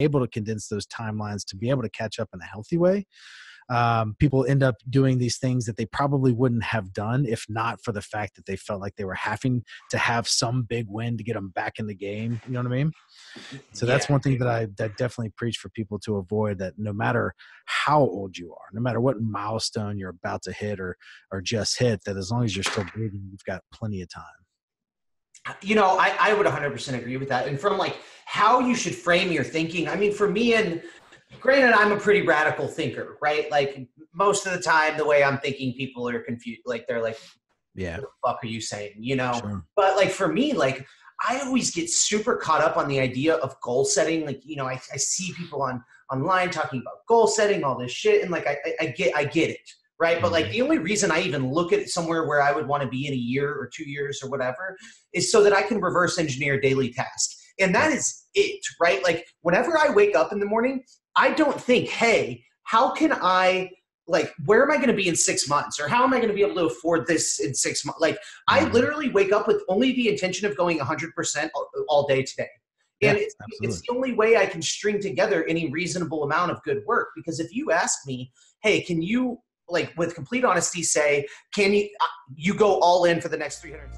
able to condense those timelines to be able to catch up in a healthy way um, people end up doing these things that they probably wouldn't have done if not for the fact that they felt like they were having to have some big win to get them back in the game. You know what I mean? So that's yeah. one thing that I that definitely preach for people to avoid. That no matter how old you are, no matter what milestone you're about to hit or or just hit, that as long as you're still breathing, you've got plenty of time you know I, I would 100% agree with that and from like how you should frame your thinking i mean for me and granted, I'm a pretty radical thinker, right? Like most of the time, the way I'm thinking, people are confused. Like they're like, "Yeah, what the fuck are you saying?" You know. Sure. But like for me, like I always get super caught up on the idea of goal setting. Like you know, I, I see people on online talking about goal setting, all this shit, and like I, I, I get I get it, right? But like mm-hmm. the only reason I even look at somewhere where I would want to be in a year or two years or whatever is so that I can reverse engineer daily tasks. And that is it, right? Like whenever I wake up in the morning, I don't think, hey, how can I like where am I going to be in six months or how am I going to be able to afford this in six months? Like I mm-hmm. literally wake up with only the intention of going 100% all, all day today. And yeah, it's, it's, the only way I can string together any reasonable amount of good work. Because if you ask me, hey, can you, like, with complete honesty, say, can you, uh, you go all in for the next 300?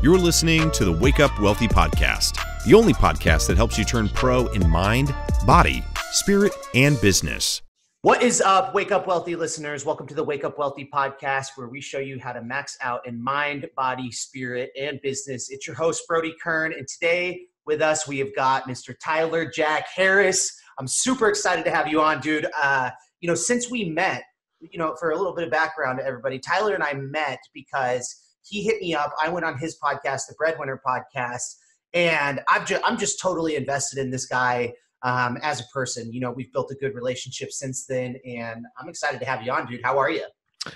You're listening to the Wake Up Wealthy podcast the only podcast that helps you turn pro in mind, body, spirit, and business. What is up, Wake Up Wealthy listeners? Welcome to the Wake Up Wealthy podcast, where we show you how to max out in mind, body, spirit, and business. It's your host, Brodie Kern, and today with us, we have got Mr. Tyler Jack Harris. I'm super excited to have you on, dude. Uh, you know, since we met, you know, for a little bit of background to everybody, Tyler and I met because he hit me up. I went on his podcast, the Breadwinner Podcast and I'm just I'm just totally invested in this guy um, as a person. You know, we've built a good relationship since then, and I'm excited to have you on, dude. How are you?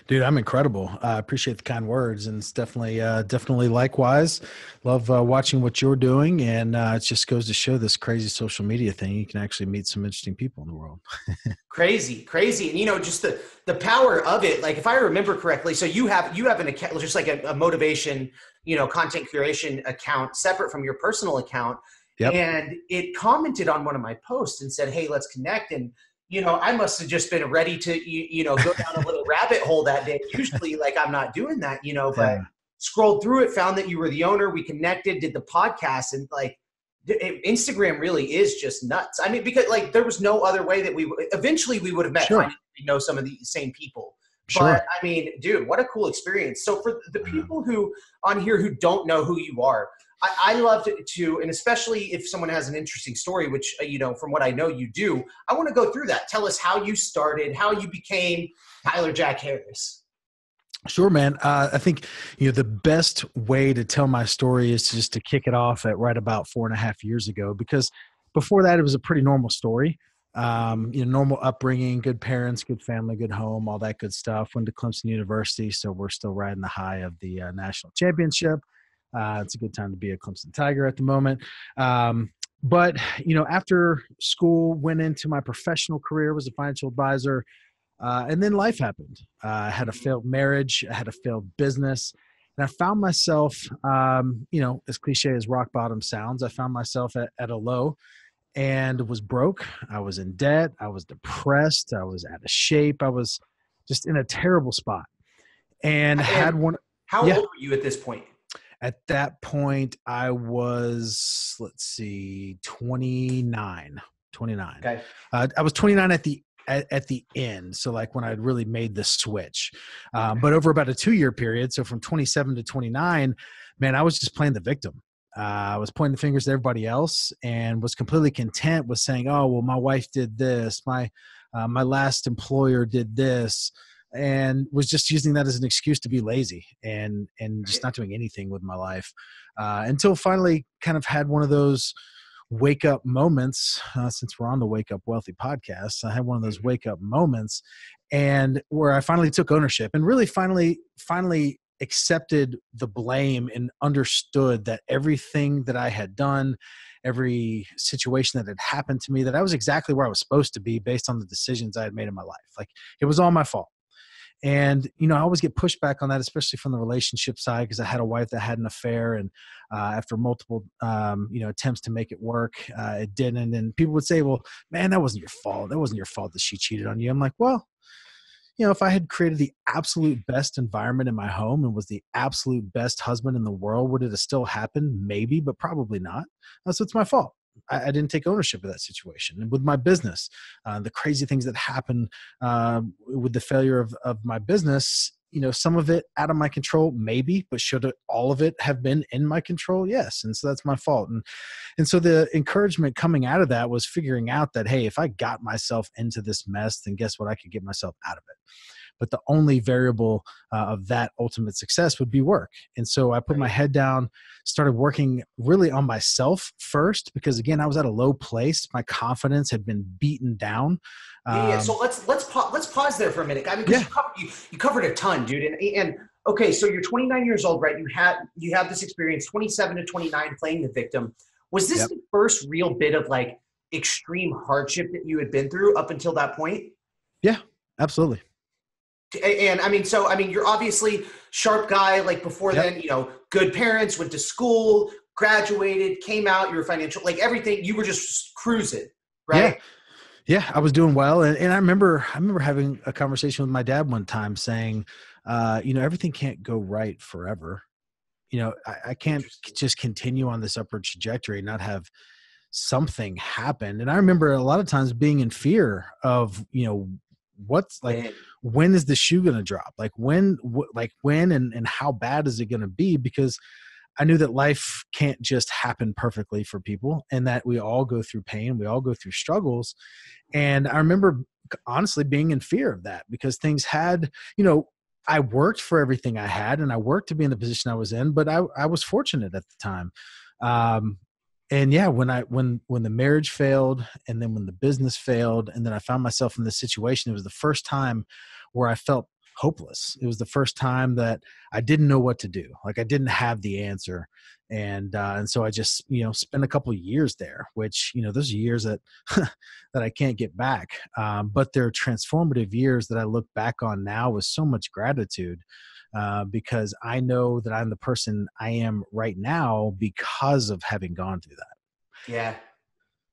Dude, I'm incredible. I uh, appreciate the kind words, and it's definitely, uh, definitely likewise. Love uh, watching what you're doing, and uh, it just goes to show this crazy social media thing. You can actually meet some interesting people in the world. crazy, crazy, and you know, just the the power of it. Like, if I remember correctly, so you have you have an account, just like a, a motivation you know content curation account separate from your personal account yep. and it commented on one of my posts and said hey let's connect and you know i must have just been ready to you, you know go down a little rabbit hole that day usually like i'm not doing that you know but yeah. scrolled through it found that you were the owner we connected did the podcast and like Instagram really is just nuts. I mean, because like there was no other way that we eventually we would have met. Sure. We know some of the same people, Sure. But I mean, dude, what a cool experience. So for the people who on here who don't know who you are, I, I love to, to, and especially if someone has an interesting story, which uh, you know, from what I know you do, I want to go through that. Tell us how you started, how you became Tyler Jack Harris. Sure, man. Uh, I think you know the best way to tell my story is just to kick it off at right about four and a half years ago, because before that it was a pretty normal story um, you know, normal upbringing, good parents, good family, good home, all that good stuff. Went to Clemson University, so we're still riding the high of the uh, national championship. Uh, it's a good time to be a Clemson Tiger at the moment. Um, but you know, after school, went into my professional career, was a financial advisor, uh, and then life happened. Uh, I had a failed marriage, I had a failed business, and I found myself, um, you know, as cliche as rock bottom sounds, I found myself at, at a low and was broke. I was in debt. I was depressed. I was out of shape. I was just in a terrible spot. And, and had one. How yeah, old were you at this point? At that point, I was, let's see, 29. 29. Okay. Uh, I was 29 at the at, at, the end. So like when I'd really made the switch. Um, but over about a two year period, so from 27 to 29, man, I was just playing the victim uh, I was pointing the fingers at everybody else and was completely content with saying, "Oh, well, my wife did this, my uh, my last employer did this," and was just using that as an excuse to be lazy and and just not doing anything with my life uh, until finally kind of had one of those wake up moments. Uh, since we're on the Wake Up Wealthy podcast, I had one of those mm-hmm. wake up moments, and where I finally took ownership and really finally finally accepted the blame and understood that everything that I had done, every situation that had happened to me, that I was exactly where I was supposed to be based on the decisions I had made in my life. Like it was all my fault. And, you know, I always get pushback on that, especially from the relationship side, because I had a wife that had an affair. And uh, after multiple, um, you know, attempts to make it work, uh, it didn't. And people would say, well, man, that wasn't your fault. That wasn't your fault that she cheated on you. I'm like, well, you know, if I had created the absolute best environment in my home and was the absolute best husband in the world, would it have still happened? Maybe, but probably not. So it's my fault. I, I, didn't take ownership of that situation. And with my business, uh, the crazy things that happened uh, with the failure of, of my business, you know, some of it out of my control, maybe, but should it, all of it have been in my control? Yes. And so that's my fault. And, and so the encouragement coming out of that was figuring out that, hey, if I got myself into this mess, then guess what? I could get myself out of it but the only variable uh, of that ultimate success would be work. And so i put my head down started working really on myself first because again i was at a low place. My confidence had been beaten down. Um, yeah, so let's let's pa- let's pause there for a minute. I mean yeah. you, covered, you, you covered a ton dude and, and okay so you're 29 years old right? You had you have this experience 27 to 29 playing the victim. Was this yep. the first real bit of like extreme hardship that you had been through up until that point? Yeah absolutely and I mean, so I mean, you're obviously sharp guy. Like before yep. then, you know, good parents, went to school, graduated, came out. You're financial, like everything. You were just cruising, right? Yeah, yeah. I was doing well, and, and I remember, I remember having a conversation with my dad one time, saying, uh, you know, everything can't go right forever. You know, I, I can't just continue on this upward trajectory and not have something happen. And I remember a lot of times being in fear of, you know, what's like Man. when is the shoe going to drop? Like when wh- like when and, and how bad is it going to be? Because i knew that life can't just happen perfectly for people and that we all go through pain we all go through struggles. And i remember honestly being in fear of that because things had you know i worked for everything i had and i worked to be in the position i was in but i, I was fortunate at the time. Um, and yeah when i when when the marriage failed and then when the business failed and then i found myself in this situation it was the first time where i felt hopeless. It was the first time that i didn't know what to do. Like i didn't have the answer. And uh, and so i just you know spent a couple years there which you know those are years that that i can't get back. Um, but they're transformative years that i look back on now with so much gratitude uh, because I know that I'm the person I am right now because of having gone through that. Yeah.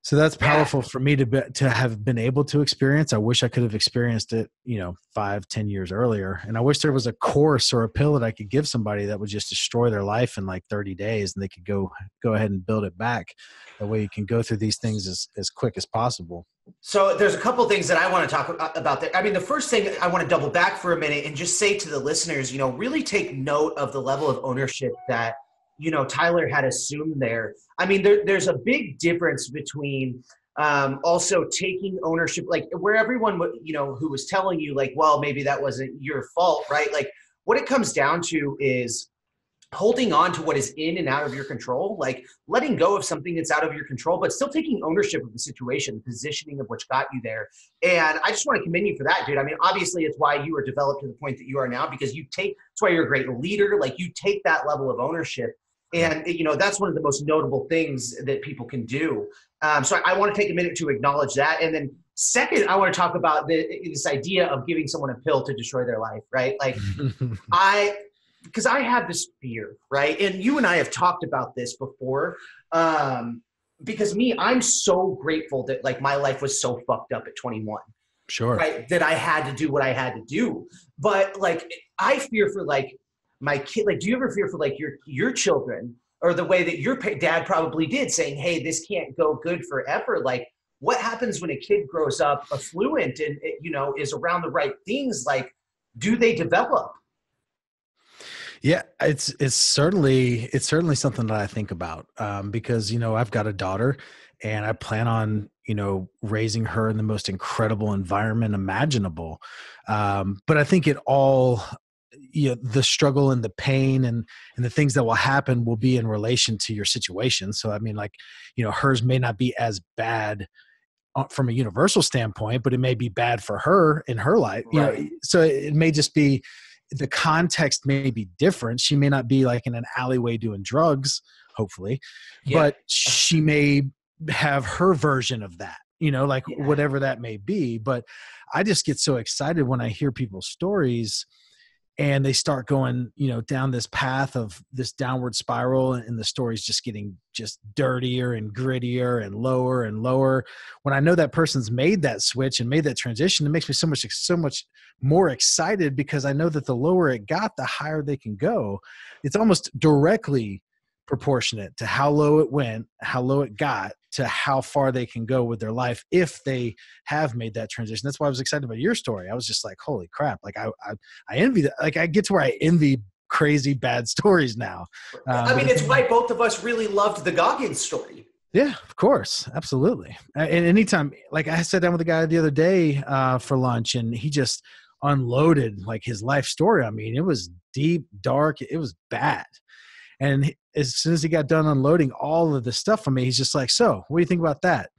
So that's powerful yeah. for me to be, to have been able to experience. I wish I could have experienced it, you know, five, ten years earlier. And I wish there was a course or a pill that I could give somebody that would just destroy their life in like 30 days, and they could go go ahead and build it back. That way, you can go through these things as as quick as possible. So there's a couple things that I want to talk about there. I mean, the first thing I want to double back for a minute and just say to the listeners, you know, really take note of the level of ownership that you know Tyler had assumed there. I mean, there, there's a big difference between um, also taking ownership, like where everyone you know who was telling you like, well, maybe that wasn't your fault, right? Like what it comes down to is holding on to what is in and out of your control, like letting go of something that's out of your control, but still taking ownership of the situation, positioning of which got you there. And I just want to commend you for that, dude. I mean, obviously, it's why you are developed to the point that you are now because you take. That's why you're a great leader. Like you take that level of ownership. And you know that's one of the most notable things that people can do. Um, so I, I want to take a minute to acknowledge that, and then Second, I want to talk about the, this idea of giving someone a pill to destroy their life, right? Like, I because I have this fear, right? And you and I have talked about this before. Um, because me, I'm so grateful that like my life was so fucked up at 21. Sure. Right. That I had to do what I had to do. But like, I fear for like my kid. Like, do you ever fear for like your your children or the way that your dad probably did, saying, "Hey, this can't go good forever." Like, what happens when a kid grows up affluent and you know is around the right things? Like, do they develop? Yeah, it's it's certainly it's certainly something that I think about um, because you know I've got a daughter, and I plan on you know raising her in the most incredible environment imaginable. Um, but I think it all you know the struggle and the pain and and the things that will happen will be in relation to your situation. So I mean, like you know, hers may not be as bad uh, from a universal standpoint, but it may be bad for her in her life. Right. You know, so it may just be the context may be different. She may not be like in an alleyway doing drugs, hopefully, yeah. but she may have her version of that you know, like yeah. whatever that may be. But I just get so excited when I hear people's stories and they start going you know down this path of this downward spiral and the story's just getting just dirtier and grittier and lower and lower. When i know that person's made that switch and made that transition it makes me so much so much more excited because i know that the lower it got the higher they can go. It's almost directly proportionate to how low it went, how low it got, to how far they can go with their life if they have made that transition. That's why I was excited about your story. I was just like, holy crap! Like I, I, I envy that. Like I get to where I envy crazy bad stories now. Um, I mean, it's why both of us really loved the Goggins story. Yeah, of course, absolutely. And anytime, like I sat down with a guy the other day uh, for lunch, and he just unloaded like his life story. I mean, it was deep, dark. It was bad. And as soon as he got done unloading all of the stuff on me, he's just like, "So, what do you think about that?"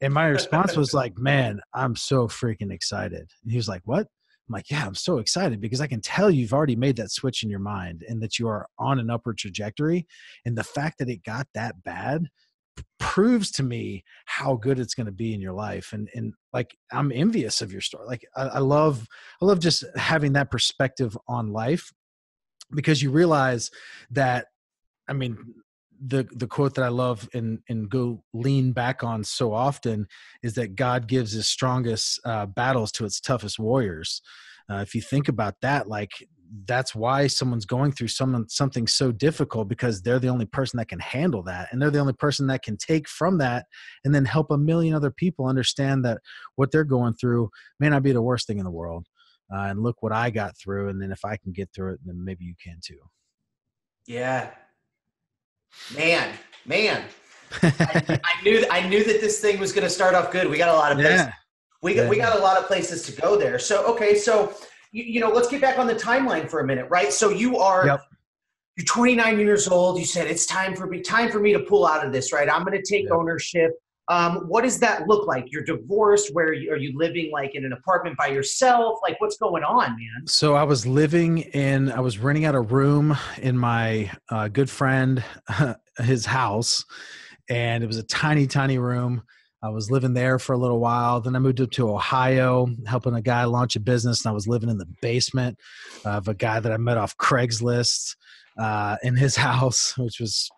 And my response was like, "Man, I'm so freaking excited." And he was like, "What?" I'm like, "Yeah, I'm so excited because I can tell you've already made that switch in your mind and that you are on an upward trajectory. And the fact that it got that bad proves to me how good it's going to be in your life and and like i'm envious of your story like I, I, love i love just having that perspective on life because you realize that I mean, the the quote that I love and and go lean back on so often is that God gives His strongest uh, battles to its toughest warriors. Uh, if you think about that, like that's why someone's going through some something so difficult because they're the only person that can handle that, and they're the only person that can take from that and then help a million other people understand that what they're going through may not be the worst thing in the world. Uh, and look what I got through, and then if I can get through it, then maybe you can too. Yeah, Man, man. I, I, knew I knew that this thing was going to start off good. We got a lot of places. Yeah. We got, yeah. we got a lot of places to go there. So okay, so you, you, know, let's get back on the timeline for a minute, right? So you are yep. you're 29 years old. You said it's time for me time for me to pull out of this, right? I'm going to take yep. ownership. Um, what does that look like? You're divorced. Where are you, are you living? Like in an apartment by yourself? Like what's going on, man? So I was living in. I was renting out a room in my uh, good friend his house, and it was a tiny, tiny room. I was living there for a little while. Then I moved up to Ohio, helping a guy launch a business, and I was living in the basement of a guy that I met off Craigslist uh, in his house, which was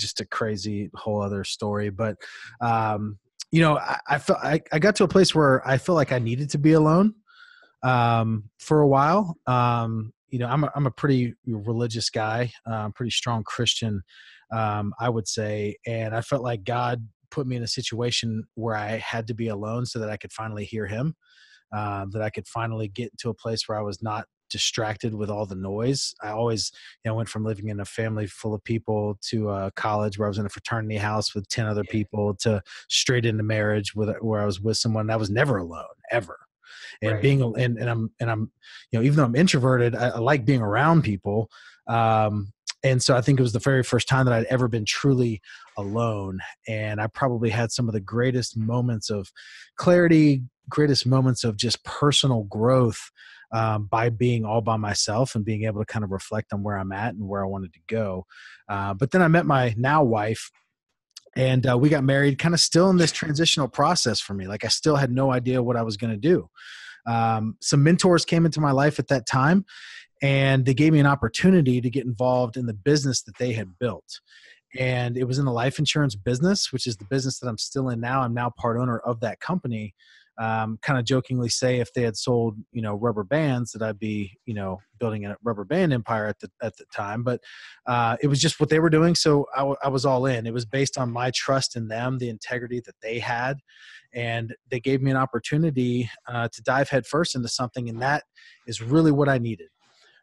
just a crazy whole other story. But um, you know, I, I felt I, I got to a place where I feel like I needed to be alone um, for a while. Um, you know, I'm a, I'm a pretty religious guy, uh, pretty strong Christian, um, I would say, and I felt like God put me in a situation where I had to be alone so that I could finally hear Him, uh, that I could finally get to a place where I was not distracted with all the noise. I always, you know, went from living in a family full of people to a college where I was in a fraternity house with 10 other people to straight into marriage with where I was with someone I was never alone ever. And right. being, and, and I'm, and I'm, you know, even though I'm introverted, I, I like being around people. Um, and so I think it was the very first time that I'd ever been truly alone. And I probably had some of the greatest moments of clarity, greatest moments of just personal growth um, by being all by myself and being able to kind of reflect on where I'm at and where I wanted to go. Uh, but then I met my now wife, and uh, we got married kind of still in this transitional process for me. Like I still had no idea what I was going to do. Um, some mentors came into my life at that time, and they gave me an opportunity to get involved in the business that they had built and it was in the life insurance business which is the business that i'm still in now i'm now part owner of that company um, kind of jokingly say if they had sold you know rubber bands that I'd be you know building a rubber band empire at the at the time. But uh, it was just what they were doing. So I, w- I was all in. It was based on my trust in them the integrity that they had. And they gave me an opportunity uh, to dive headfirst into something and that is really what I needed.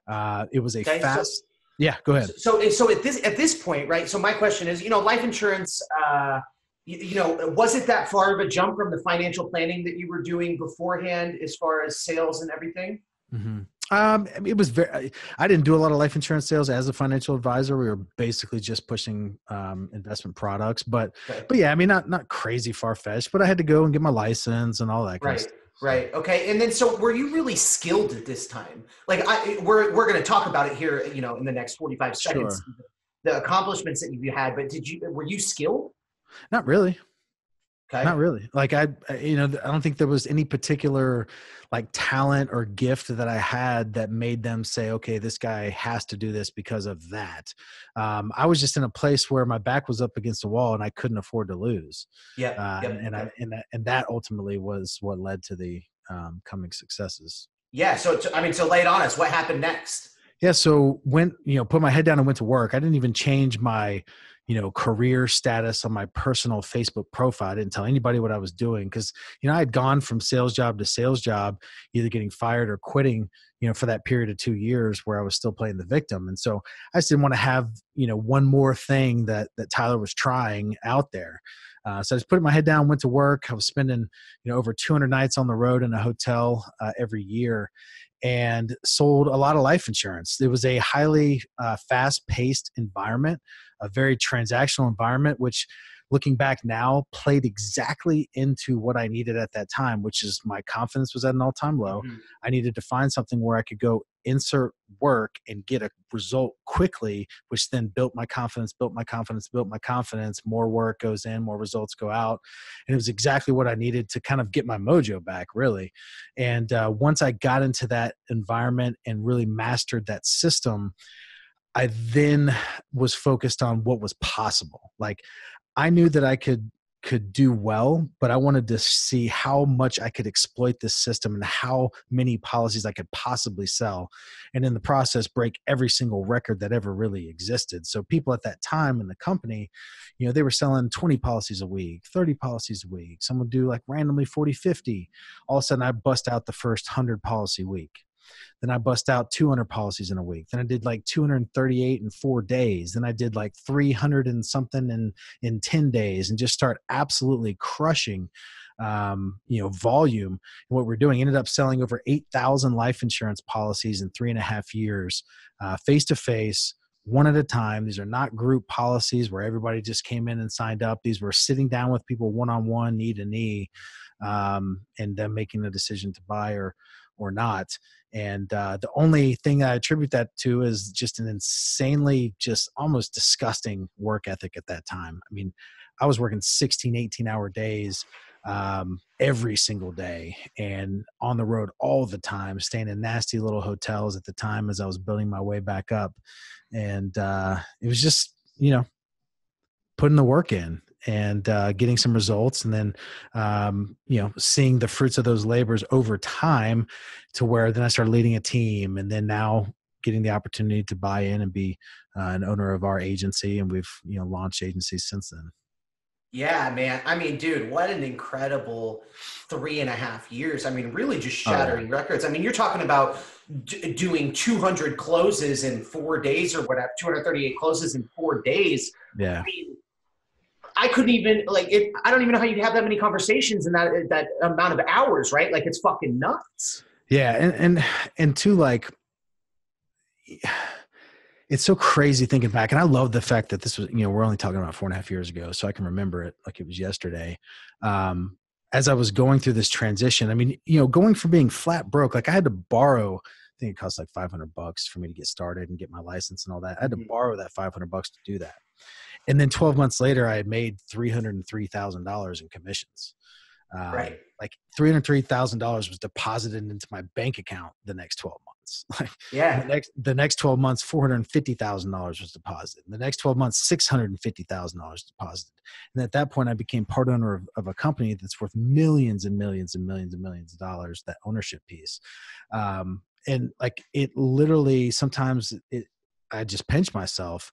Uh, it was a okay, fast so, yeah go ahead. So so at this at this point right so my question is you know life insurance uh, you, you know, was it that far of a jump from the financial planning that you were doing beforehand as far as sales and everything? Mm-hmm. Um, it was very. I didn't do a lot of life insurance sales as a financial advisor. We were basically just pushing um, investment products, but okay. but yeah, I mean, not not crazy far fetched. But I had to go and get my license and all that. right. Right. Okay. And then, so were you really skilled at this time? Like, I we're we're going to talk about it here, you know, in the next forty five seconds, sure. the accomplishments that you had. But did you were you skilled? Not really. Okay. Not really. Like I, you know, I don't think there was any particular like talent or gift that I had that made them say, okay, this guy has to do this because of that. Um, I was just in a place where my back was up against the wall and I couldn't afford to lose. Yeah. Uh, yep. And, I, and that, and that ultimately was what led to the um, coming successes. Yeah. So, I mean, so lay it on us. What happened next? Yeah. So went, you know, put my head down and went to work, I didn't even change my, you know career status on my personal facebook profile. I didn't tell anybody what i was doing because you know i had gone from sales job to sales job either getting fired or quitting you know for that period of two years where i was still playing the victim. And so i just didn't want to have you know one more thing that that tyler was trying out there. Uh, so I just put my head down, went to work. I was spending, you know, over 200 nights on the road in a hotel uh, every year, and sold a lot of life insurance. It was a highly uh, fast-paced environment a very transactional environment, which looking back now played exactly into what I needed at that time, which is my confidence was at an all time low. Mm-hmm. I needed to find something where I could go insert work and get a result quickly, which then built my confidence, built my confidence, built my confidence. More work goes in, more results go out. And it was exactly what I needed to kind of get my mojo back, really. And uh, once I got into that environment and really mastered that system, I then was focused on what was possible. Like I knew that I could could do well, but I wanted to see how much I could exploit this system and how many policies I could possibly sell. And in the process, break every single record that ever really existed. So people at that time in the company, you know, they were selling 20 policies a week, 30 policies a week. Some would do like randomly 40, 50. All of a sudden I bust out the first 100 policy week. Then I bust out 200 policies in a week. Then I did like 238 in four days. Then I did like 300 and something in in 10 days, and just start absolutely crushing um, you know volume and what we're doing ended up selling over 8000 life insurance policies in three and a half years face to face one at a time these are not group policies where everybody just came in and signed up these were sitting down with people one on one knee to knee um, and them making a decision to buy or or not and uh, the only thing I attribute that to is just an insanely, just almost disgusting work ethic at that time. I mean, I was working 16, 18 hour days um, every single day and on the road all the time, staying in nasty little hotels at the time as I was building my way back up. And uh, it was just, you know, putting the work in and uh, getting some results and then um, you know seeing the fruits of those labors over time to where then i started leading a team and then now getting the opportunity to buy in and be uh, an owner of our agency and we've you know launched agencies since then. Yeah man. I mean dude what an incredible three and a half years. I mean really just shattering oh, records. I mean you're talking about d- doing 200 closes in four days or whatever 238 closes in four days. Yeah. I mean, I couldn't even like it. I don't even know how you'd have that many conversations in that that amount of hours, right? Like it's fucking nuts. Yeah, and and and two like it's so crazy thinking back and i love the fact that this was you know we're only talking about four and a half years ago so i can remember it like it was yesterday um as i was going through this transition i mean you know going from being flat broke like i had to borrow i think it cost like 500 bucks for me to get started and get my license and all that i had to mm-hmm. borrow that 500 bucks to do that and then 12 months later i had made $303000 in commissions. Um, right. like $303000 was deposited into my bank account the next 12 months. Like yeah. the next the next 12 months $450000 was deposited. The next 12 months $650000 deposited. And at that point i became part owner of, of, a company that's worth millions and millions and millions and millions of dollars that ownership piece. Um, and like it literally sometimes it, I just pinch myself.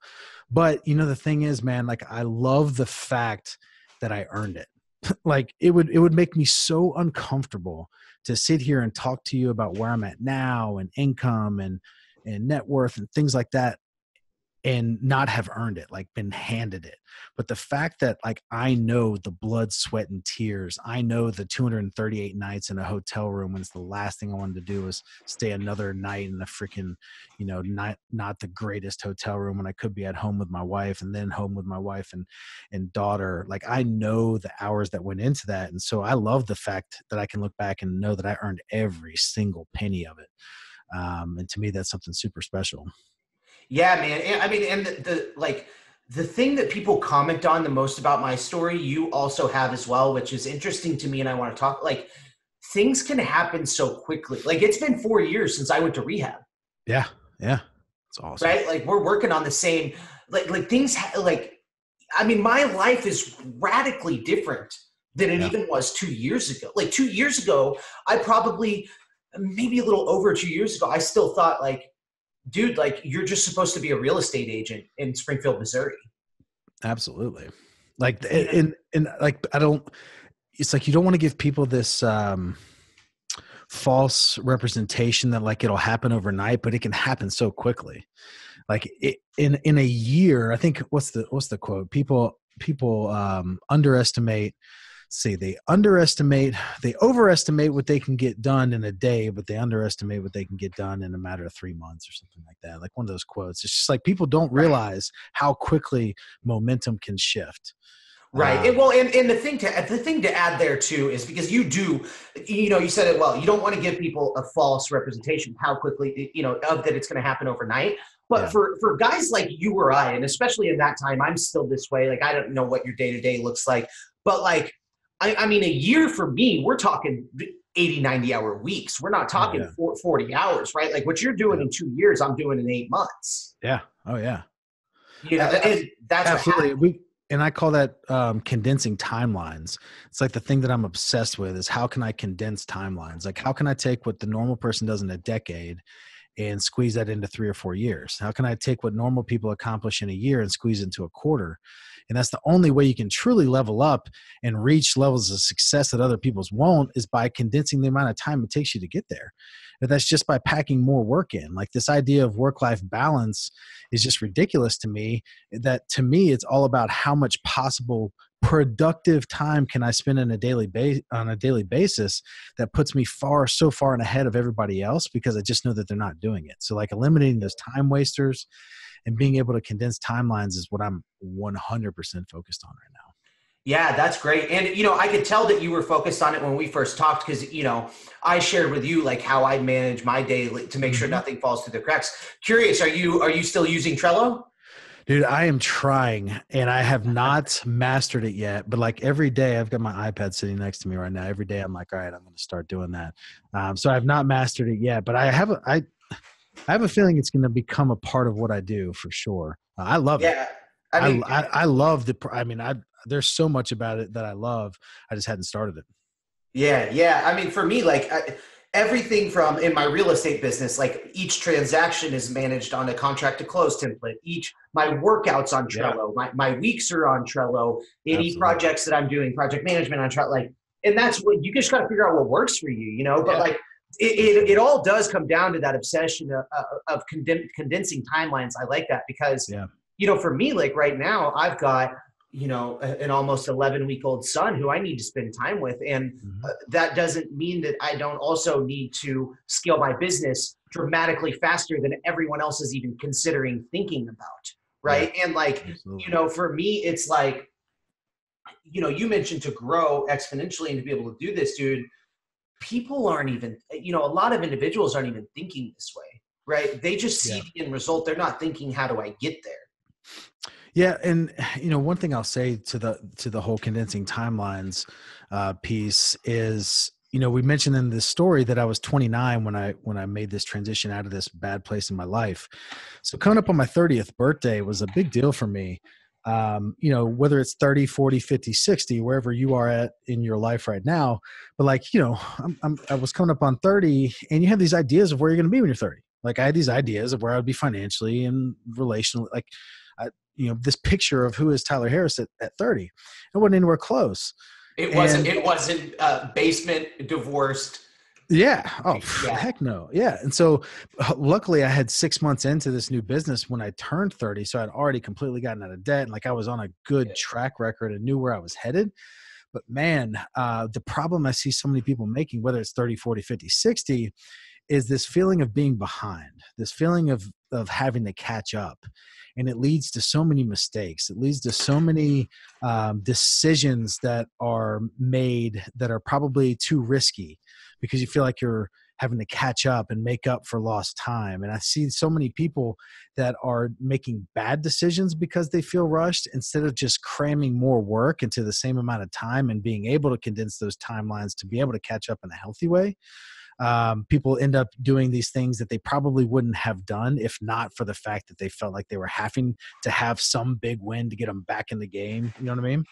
But you know, the thing is, man, like I love the fact that I earned it. like it would it would make me so uncomfortable to sit here and talk to you about where I'm at now and income and and net worth and things like that and not have earned it like been handed it. But the fact that like i know the blood sweat and tears i know the 238 nights in a hotel room when it's the last thing i wanted to do was stay another night in a freaking you know not not the greatest hotel room when i could be at home with my wife and then home with my wife and and daughter. Like i know the hours that went into that and so i love the fact that i can look back and know that i earned every single penny of it. Um, and to me that's something super special yeah, man. I mean, and the, the like the thing that people comment on the most about my story, you also have as well, which is interesting to me. And I want to talk like things can happen so quickly. Like it's been four years since I went to rehab. Yeah. Yeah. It's awesome. Right. Like we're working on the same, like, like things ha- like, I mean, my life is radically different than it yeah. even was two years ago. Like two years ago, I probably, maybe a little over two years ago, I still thought like, dude, like you're just supposed to be a real estate agent in Springfield, Missouri. Absolutely. Like, and, and like, I don't, it's like, you don't want to give people this, um, false representation that like it'll happen overnight, but it can happen so quickly. Like it, in, in a year, I think what's the, what's the quote? People, people, um, underestimate see they underestimate they overestimate what they can get done in a day but they underestimate what they can get done in a matter of three months or something like that. Like one of those quotes. It's just like people don't realize how quickly momentum can shift. Right. Um, and well and, and the thing to the thing to add there too is because you do you know you said it well you don't want to give people a false representation how quickly you know of that it's going to happen overnight. But yeah. for for guys like you or I, and especially in that time, I'm still this way. Like I don't know what your day to day looks like, but like I, I, mean, a year for me, we're talking 80, 90 hour weeks. We're not talking oh, yeah. 40 hours, right? Like what you're doing yeah. in two years, I'm doing in eight months. Yeah. Oh, yeah. You know, and that's absolutely. We, and I call that um, condensing timelines. It's like the thing that I'm obsessed with is how can I condense timelines? Like, how can I take what the normal person does in a decade and squeeze that into three or four years? How can I take what normal people accomplish in a year and squeeze into a quarter? And that's the only way you can truly level up and reach levels of success that other people's won't is by condensing the amount of time it takes you to get there. But that's just by packing more work in. Like this idea of work life balance is just ridiculous to me. That to me, it's all about how much possible productive time can I spend on a daily on a daily basis that puts me far so far and ahead of everybody else because I just know that they're not doing it. So like eliminating those time wasters and being able to condense timelines is what I'm 100% focused on right now. Yeah, that's great. And you know, I could tell that you were focused on it when we first talked because you know, I shared with you like how I manage my day to make sure mm-hmm. nothing falls through the cracks. Curious, are you are you still using Trello? Dude, I am trying and I have not mastered it yet. But like every day, I've got my iPad sitting next to me right now. Every day, I'm like, all right, I'm going to start doing that. Um, so I've not mastered it yet, but I have. A, I I have a feeling it's going to become a part of what I do for sure. Uh, I love yeah, it. I, mean, I, I, I love the. I mean, I there's so much about it that I love. I just hadn't started it. Yeah, yeah. I mean, for me, like I, everything from in my real estate business, like each transaction is managed on a contract to close template. Each my workouts on Trello, yeah. my my weeks are on Trello. Any Absolutely. projects that I'm doing, project management on Trello, like, and that's what you just got to figure out what works for you, you know. But yeah. like it, it, it, all does come down to that obsession of, of condensing timelines. I like that because, yeah. you know, for me, like right now, I've got, you know, an almost 11 week old son who I need to spend time with. And mm-hmm. uh, that doesn't mean that I don't also need to scale my business dramatically faster than everyone else is even considering thinking about. Right. Yeah. And like, Absolutely. you know, for me, it's like, you know, you mentioned to grow exponentially and to be able to do this, dude people aren't even you know a lot of individuals aren't even thinking this way right? They just see yeah. the end result. They're not thinking how do i get there? Yeah and you know one thing i'll say to the to the whole condensing timelines uh, piece is you know we mentioned in this story that i was 29 when i when i made this transition out of this bad place in my life. So coming up on my 30th birthday was a big deal for me um, you know, whether it's 30, 40, 50, 60, wherever you are at in your life right now. But like, you know, I'm, I'm, i was coming up on 30 and you have these ideas of where you're going to be when you're 30. Like I had these ideas of where I would be financially and relationally, like, I, you know, this picture of who is Tyler Harris at, at 30. It wasn't anywhere close. It wasn't, and, it wasn't uh, basement divorced yeah. Oh, yeah. heck no. Yeah. And so uh, luckily I had six months into this new business when I turned 30. So I'd already completely gotten out of debt and like I was on a good track record and knew where I was headed. But man, uh, the problem I see so many people making, whether it's 30, 40, 50, 60, is this feeling of being behind, this feeling of, of having to catch up. And it leads to so many mistakes. It leads to so many um, decisions that are made that are probably too risky because you feel like you're having to catch up and make up for lost time. And I see so many people that are making bad decisions because they feel rushed instead of just cramming more work into the same amount of time and being able to condense those timelines to be able to catch up in a healthy way um, people end up doing these things that they probably wouldn't have done if not for the fact that they felt like they were having to have some big win to get them back in the game. You know what I mean?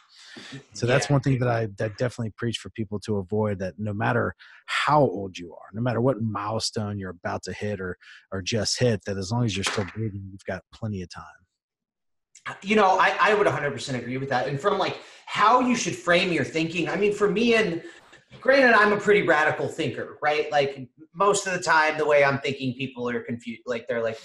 So that's yeah. one thing that I that definitely preach for people to avoid. That no matter how old you are, no matter what milestone you're about to hit or or just hit, that as long as you're still breathing, you've got plenty of time you know I, I would 100% agree with that and from like how you should frame your thinking i mean for me and granted i'm a pretty radical thinker right? Like most of the time the way i'm thinking people are confused like they're like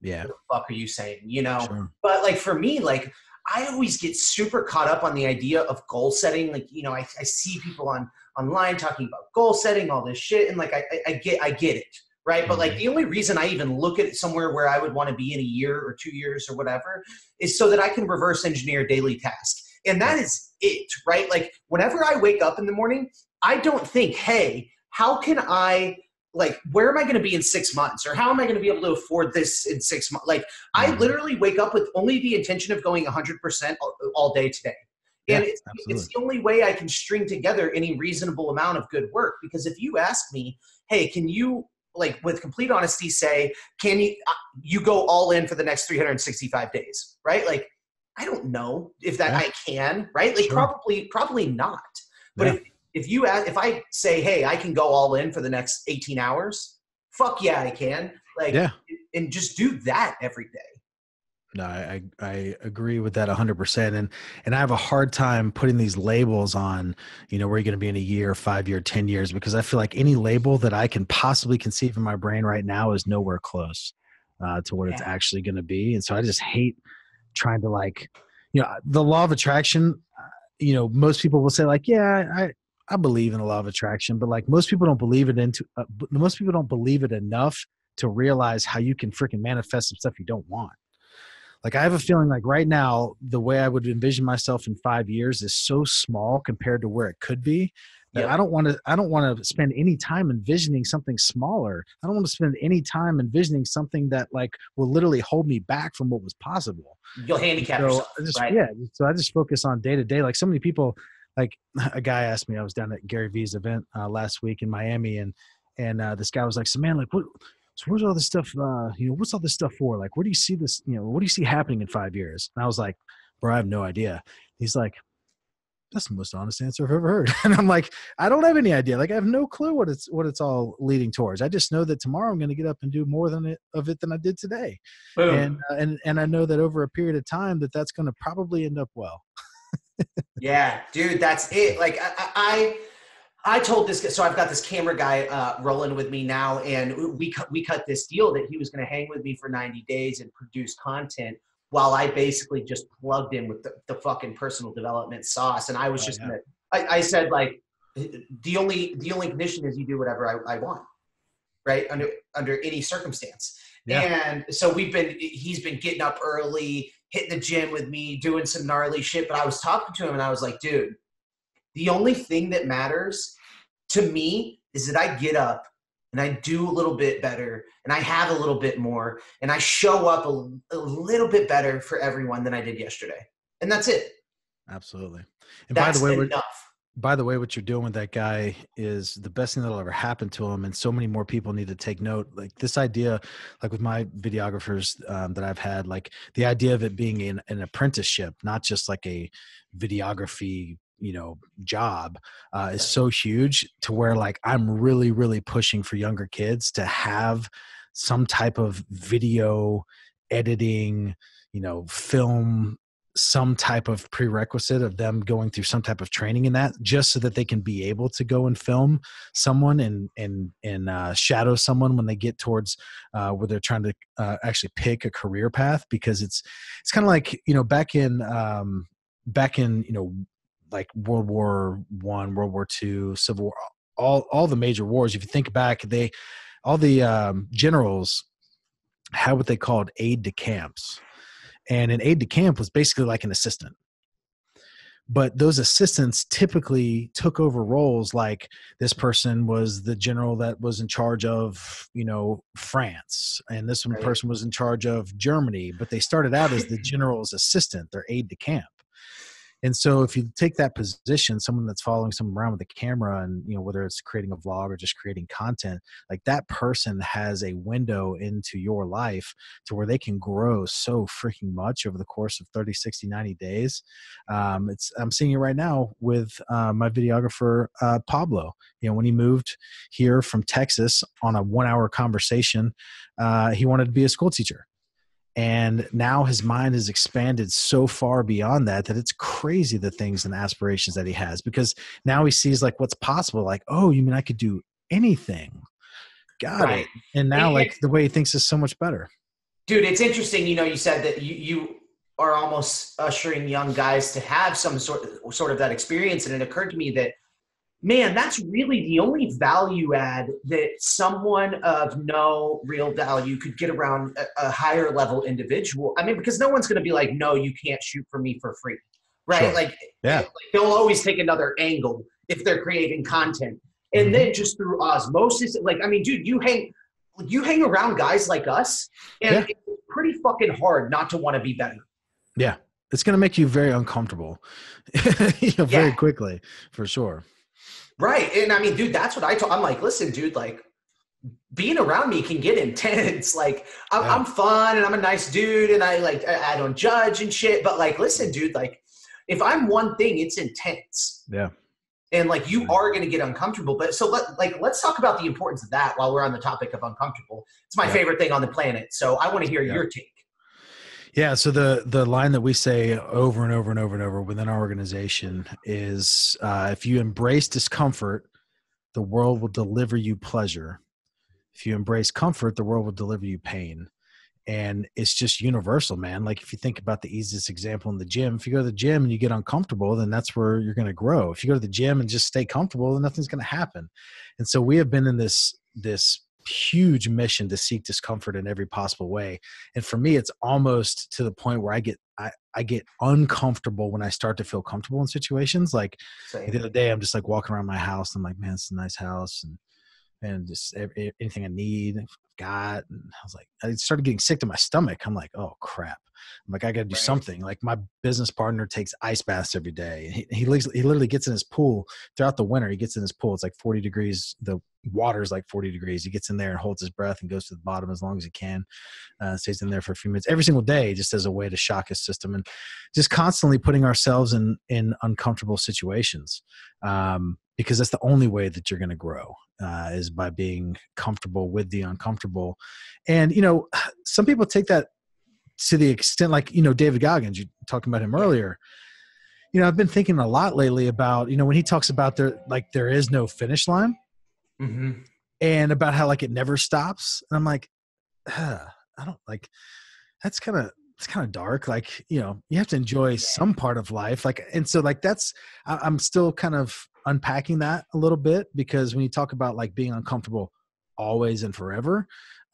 yeah. What the fuck are you saying? You know? Sure. but like for me like i always get super caught up on the idea of goal setting. Like you know i, I see people on online talking about goal setting all this shit and like i, I, I get i get it right? Mm-hmm. but like mm-hmm. the only reason i even look at it somewhere where i would want to be in a year or two years or whatever is so that i can reverse engineer daily tasks. And that is it right? Like whenever i wake up in the morning I don't think, hey, how can I like where am I going to be in six months or how am I going to be able to afford this in six months? Like I mm-hmm. literally wake up with only the intention of going 100% all, all day today. And yeah, it's, it's, the only way I can string together any reasonable amount of good work. Because if you ask me, hey, can you like with complete honesty say, can you uh, you go all in for the next 365 days, right? Like I don't know if that yeah. I can, right? Like sure. probably probably not. But yeah. if if you ask, if I say, hey, I can go all in for the next 18 hours, fuck yeah, I can. Like, yeah. and just do that every day. No, I, I agree with that 100%. And, and I have a hard time putting these labels on, you know, where you're going to be in a year, five year, 10 years, because I feel like any label that I can possibly conceive in my brain right now is nowhere close uh, to what yeah. it's actually going to be. And so I just hate trying to like, you know, the law of attraction, uh, you know, most people will say like, yeah, I, I believe in the law of attraction, but like most people don't believe it into uh, most people don't believe it enough to realize how you can freaking manifest some stuff you don't want. Like I have a feeling like right now the way I would envision myself in 5 years is so small compared to where it could be that yep. I don't want to I don't want to spend any time envisioning something smaller. I don't want to spend any time envisioning something that like will literally hold me back from what was possible. You'll handicap so yourself, just, right? Yeah, so I just focus on day to day. Like so many people like a guy asked me, I was down at Gary Vee's event uh, last week in Miami, and and uh, this guy was like, "So man, like what?" So where's all this stuff? Uh, you know, what's all this stuff for? Like, where do you see this? You know, what do you see happening in five years? And I was like, bro, I have no idea. He's like, that's the most honest answer I've ever heard. And I'm like, I don't have any idea. Like, I have no clue what it's what it's all leading towards. I just know that tomorrow I'm going to get up and do more than it of it than I did today. Boom. And uh, and and I know that over a period of time that that's going to probably end up well. yeah, dude, that's it. Like I, I, I told this guy, so I've got this camera guy uh, rolling with me now, and we cut we cut this deal that he was going to hang with me for 90 days and produce content while I basically just plugged in with the, the fucking personal development sauce, and I was oh, just yeah. gonna. I, I, said like, the only the only condition is you do whatever I, I want, right under under any circumstance. Yeah. And so we've been he's been getting up early hitting the gym with me, doing some gnarly shit. But I was talking to him and I was like, dude, the only thing that matters to me is that I get up and I do a little bit better and I have a little bit more and I show up a, a little bit better for everyone than I did yesterday. And that's it. Absolutely. And that's by the way, enough by the way, what you're doing with that guy is the best thing that'll ever happen to him. And so many more people need to take note. Like this idea, like with my videographers um, that I've had, like the idea of it being an, an apprenticeship, not just like a videography you know job uh, is so huge to where like i'm really really pushing for younger kids to have some type of video editing you know film some type of prerequisite of them going through some type of training in that just so that they can be able to go and film someone and and and uh, shadow someone when they get towards uh, where they're trying to uh, actually pick a career path because it's it's kind of like you know back in um, back in you know like World War One, World War Two, Civil War, all all the major wars. If you think back, they all the um, generals had what they called aide de camps and an aide de camp was basically like an assistant. But those assistants typically took over roles like this person was the general that was in charge of you know france and this one person was in charge of germany but they started out as the general's assistant their aide de camp and so if you take that position, someone that's following someone around with a camera and, you know, whether it's creating a vlog or just creating content, like that person has a window into your life to where they can grow so freaking much over the course of 30, 60, 90 days. Um, it's, I'm seeing it right now with uh, my videographer, uh, Pablo, you know, when he moved here from Texas on a one hour conversation, uh, he wanted to be a school teacher and now his mind has expanded so far beyond that that it's crazy the things and aspirations that he has because now he sees like what's possible like oh you mean i could do anything? Got right. it and now like the way he thinks is so much better. Dude it's interesting you know you said that you you are almost ushering young guys to have some sort sort of that experience and it occurred to me that man, that's really the only value add that someone of no real value could get around a, a higher level individual. I mean, because no one's going to be like, no, you can't shoot for me for free, right? Sure. Like, yeah, like they'll always take another angle if they're creating content, and mm-hmm. then just through osmosis, like, I mean, dude, you hang. You hang around guys like us, and yeah. it's pretty fucking hard not to want to be better. Yeah, it's going to make you very uncomfortable, you know, very quickly, for sure. Right. And I mean, dude, that's what I told. I'm like, listen, dude, like being around me can get intense. Like I'm, yeah. I'm fun and I'm a nice dude and I like, I, I don't judge and shit. But like, listen, dude, like if I'm one thing, it's intense. Yeah. And like you are going to get uncomfortable. But so let like let's talk about the importance of that while we're on the topic of uncomfortable. It's my yeah. favorite thing on the planet. So I want to hear yeah. your take. Yeah, so the the line that we say over and over and over and over within our organization is uh, if you embrace discomfort, the world will deliver you pleasure. If you embrace comfort, the world will deliver you pain. And it's just universal, man. Like if you think about the easiest example in the gym, if you go to the gym and you get uncomfortable, then that's where you're going to grow. If you go to the gym and just stay comfortable, then nothing's going to happen. And so we have been in this this huge mission to seek discomfort in every possible way. And for me it's almost to the point where i get i, I get uncomfortable when i start to feel comfortable in situations. Like Same. the other day i'm just like walking around my house. I'm like man it's a nice house. And and just anything i need i've and i was like i started getting sick to my stomach i'm like oh crap I'm like, I got to do right. something. Like my business partner takes ice baths every day. He, he, he literally gets in his pool throughout the winter. He gets in his pool. It's like 40 degrees. The water is like 40 degrees. He gets in there and holds his breath and goes to the bottom as long as he can. Uh, stays in there for a few minutes every single day, just as a way to shock his system and just constantly putting ourselves in in uncomfortable situations. Um, because that's the only way that you're going to grow uh, is by being comfortable with the uncomfortable and you know some people take that to the extent like you know david goggins you talking about him earlier. You know i've been thinking a lot lately about you know when he talks about there like there is no finish line mm-hmm. and about how like it never stops. And i'm like huh, i don't like that's kind of it's kind of dark. Like you know you have to enjoy some part of life. Like and so like that's I, i'm still kind of unpacking that a little bit because when you talk about like being uncomfortable always and forever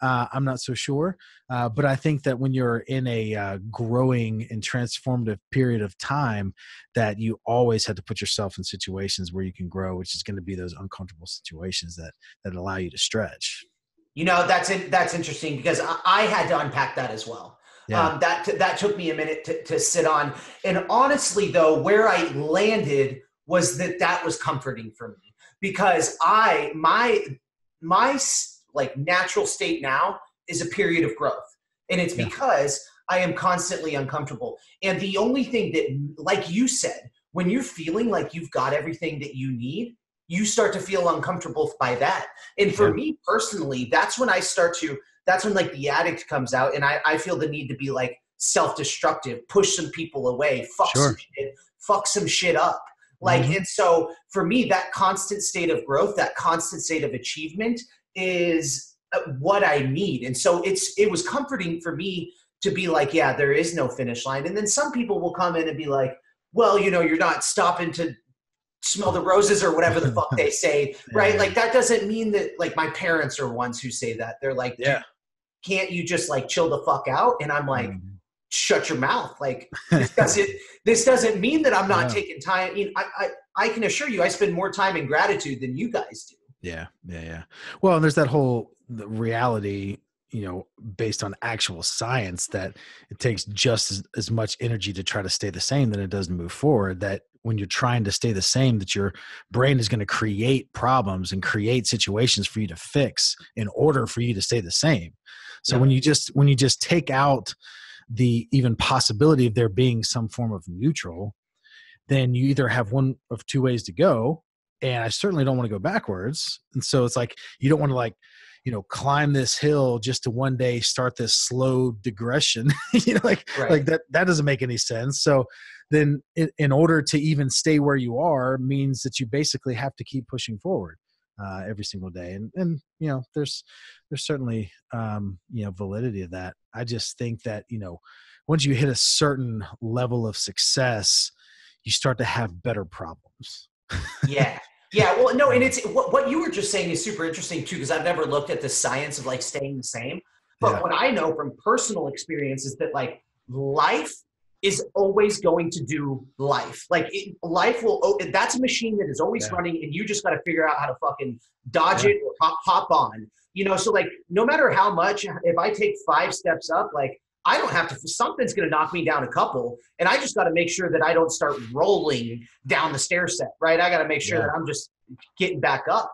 uh, I'm not so sure. Uh, but I think that when you're in a uh, growing and transformative period of time, that you always have to put yourself in situations where you can grow, which is going to be those uncomfortable situations that that allow you to stretch. You know, that's in, that's interesting because I, I, had to unpack that as well. Yeah. Um, that that took me a minute to, to sit on, and honestly, though, where I landed was that that was comforting for me because I my my like natural state now is a period of growth. And it's yeah. because I am constantly uncomfortable. And the only thing that, like you said, when you're feeling like you've got everything that you need, you start to feel uncomfortable by that. And for yeah. me personally, that's when I start to, that's when like the addict comes out and I, I feel the need to be like self-destructive, push some people away, fuck sure. some shit, fuck some shit up. Like, mm-hmm. and so for me, that constant state of growth, that constant state of achievement is uh, what I need. And so it's it was comforting for me to be like, yeah, there is no finish line. And then some people will come in and be like, well, you know, you're not stopping to smell the roses or whatever the fuck they say, right? Yeah. Like that doesn't mean that like my parents are ones who say that. They're like, yeah, can't you just like chill the fuck out? And I'm like, mm-hmm. Shut your mouth. Like this doesn't this doesn't mean that I'm not yeah. taking time. Know, I, I I can assure you, I spend more time in gratitude than you guys do. Yeah, yeah, yeah. Well, and there's that whole reality you know based on actual science that it takes just as, as, much energy to try to stay the same than it does to move forward that when you're trying to stay the same that your brain is going to create problems and create situations for you to fix in order for you to stay the same so yeah. when you just when you just take out the even possibility of there being some form of neutral then you either have one of two ways to go and i certainly don't want to go backwards. And so it's like you don't want to like you know climb this hill just to one day start this slow digression you know like right. like that that doesn't make any sense. So then in, in, order to even stay where you are means that you basically have to keep pushing forward uh, every single day and and you know there's there's certainly um you know validity of that i just think that you know once you hit a certain level of success you start to have better problems yeah yeah, well, no, and it's what, what you were just saying is super interesting too, because I've never looked at the science of like staying the same. But yeah. what I know from personal experience is that like life is always going to do life. Like it, life will, that's a machine that is always yeah. running, and you just got to figure out how to fucking dodge yeah. it or hop, hop on. You know, so like no matter how much, if I take five steps up, like I don't have to, something's going to knock me down a couple. And I just got to make sure that I don't start rolling down the stair set, right? I got to make sure yeah. that I'm just getting back up.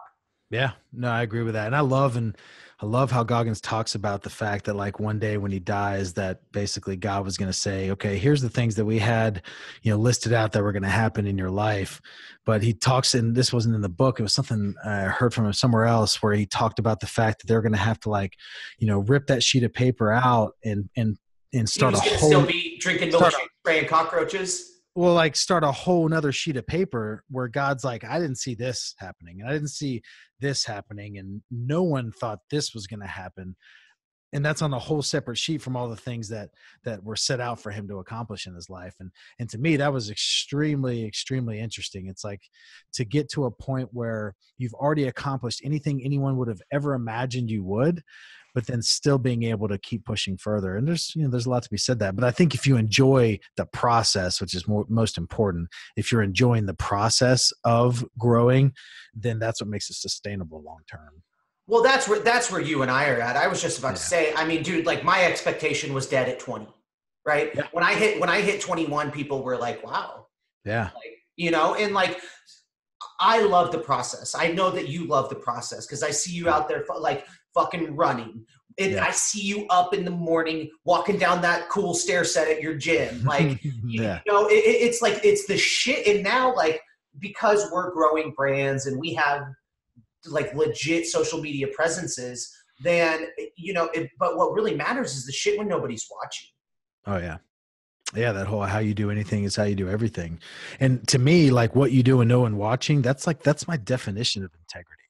Yeah, no, I agree with that. And I love, and I love how Goggins talks about the fact that like one day when he dies, that basically God was going to say, okay, here's the things that we had, you know, listed out that were going to happen in your life. But he talks, and this wasn't in the book. It was something I heard from him somewhere else where he talked about the fact that they're going to have to like, you know, rip that sheet of paper out and, and, and start a whole, still be drinking milkshake, spraying cockroaches will like start a whole nother sheet of paper where God's like, I didn't see this happening, and I didn't see this happening, and no one thought this was going to happen. And that's on a whole separate sheet from all the things that that were set out for him to accomplish in his life. And and to me, that was extremely, extremely interesting. It's like to get to a point where you've already accomplished anything anyone would have ever imagined you would, but then still being able to keep pushing further. And there's you know there's a lot to be said that. But I think if you enjoy the process, which is more, most important, if you're enjoying the process of growing, then that's what makes it sustainable long term. Well, that's where that's where you and I are at. I was just about yeah. to say. I mean, dude, like my expectation was dead at 20, right? Yeah. When I hit when I hit 21, people were like, "Wow." Yeah. Like, you know, and like I love the process. I know that you love the process because I see you out there like fucking running. And yeah. I see you up in the morning walking down that cool stair set at your gym. Like, yeah. you know, it, it's like, it's the shit. And now, like, because we're growing brands and we have like legit social media presences, then, you know, it, but what really matters is the shit when nobody's watching. Oh, yeah yeah that whole how you do anything is how you do everything and to me like what you do and no one watching that's like that's my definition of integrity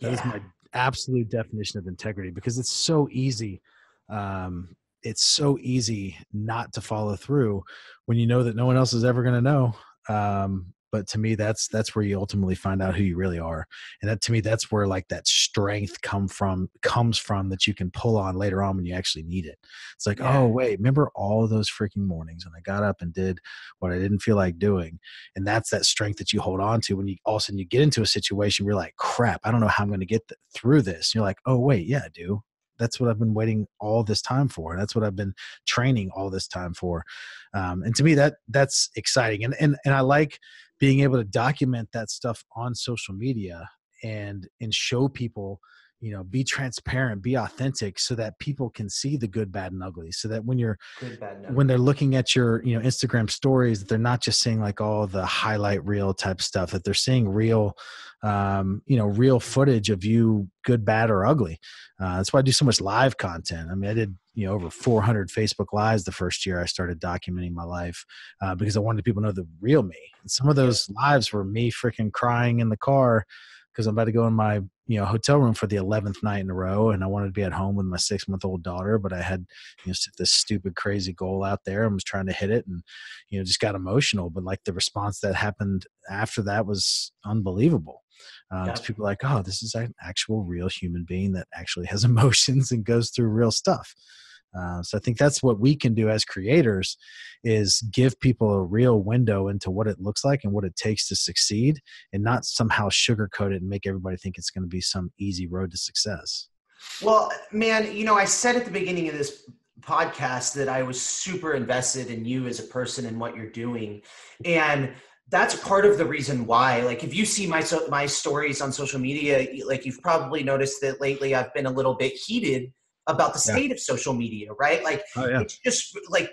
That yeah. is my absolute definition of integrity because it's so easy um, it's so easy not to follow through when you know that no one else is ever going to know um, but to me that's that's where you ultimately find out who you really are and that to me that's where like that strength come from comes from that you can pull on later on when you actually need it it's like yeah. oh wait remember all those freaking mornings when i got up and did what i didn't feel like doing and that's that strength that you hold on to when you all of a sudden you get into a situation where you're like crap i don't know how i'm going to get th- through this and you're like oh wait yeah i do that's what I've been waiting all this time for. That's what I've been training all this time for. Um, and to me, that that's exciting. And and and I like being able to document that stuff on social media and and show people you know be transparent be authentic so that people can see the good bad and ugly so that when you're good, bad, when they're looking at your you know instagram stories they're not just seeing like all the highlight reel type stuff that they're seeing real um, you know real footage of you good bad or ugly. Uh, that's why i do so much live content. I mean i did you know over 400 facebook lives the first year i started documenting my life uh, because i wanted people to know the real me. And some of those lives were me freaking crying in the car because i'm about to go in my you know hotel room for the 11th night in a row and i wanted to be at home with my six month old daughter but i had you know this stupid crazy goal out there and was trying to hit it and you know just got emotional but like the response that happened after that was unbelievable. Uh, people are like oh this is an actual real human being that actually has emotions and goes through real stuff Uh, so I think that's what we can do as creators is give people a real window into what it looks like and what it takes to succeed and not somehow sugarcoat it and make everybody think it's going to be some easy road to success. Well, man, you know, I said at the beginning of this podcast that I was super invested in you as a person and what you're doing. And that's part of the reason why like if you see my so, my stories on social media like you've probably noticed that lately I've been a little bit heated about the state yeah. of social media, right? Like oh, yeah. it's just like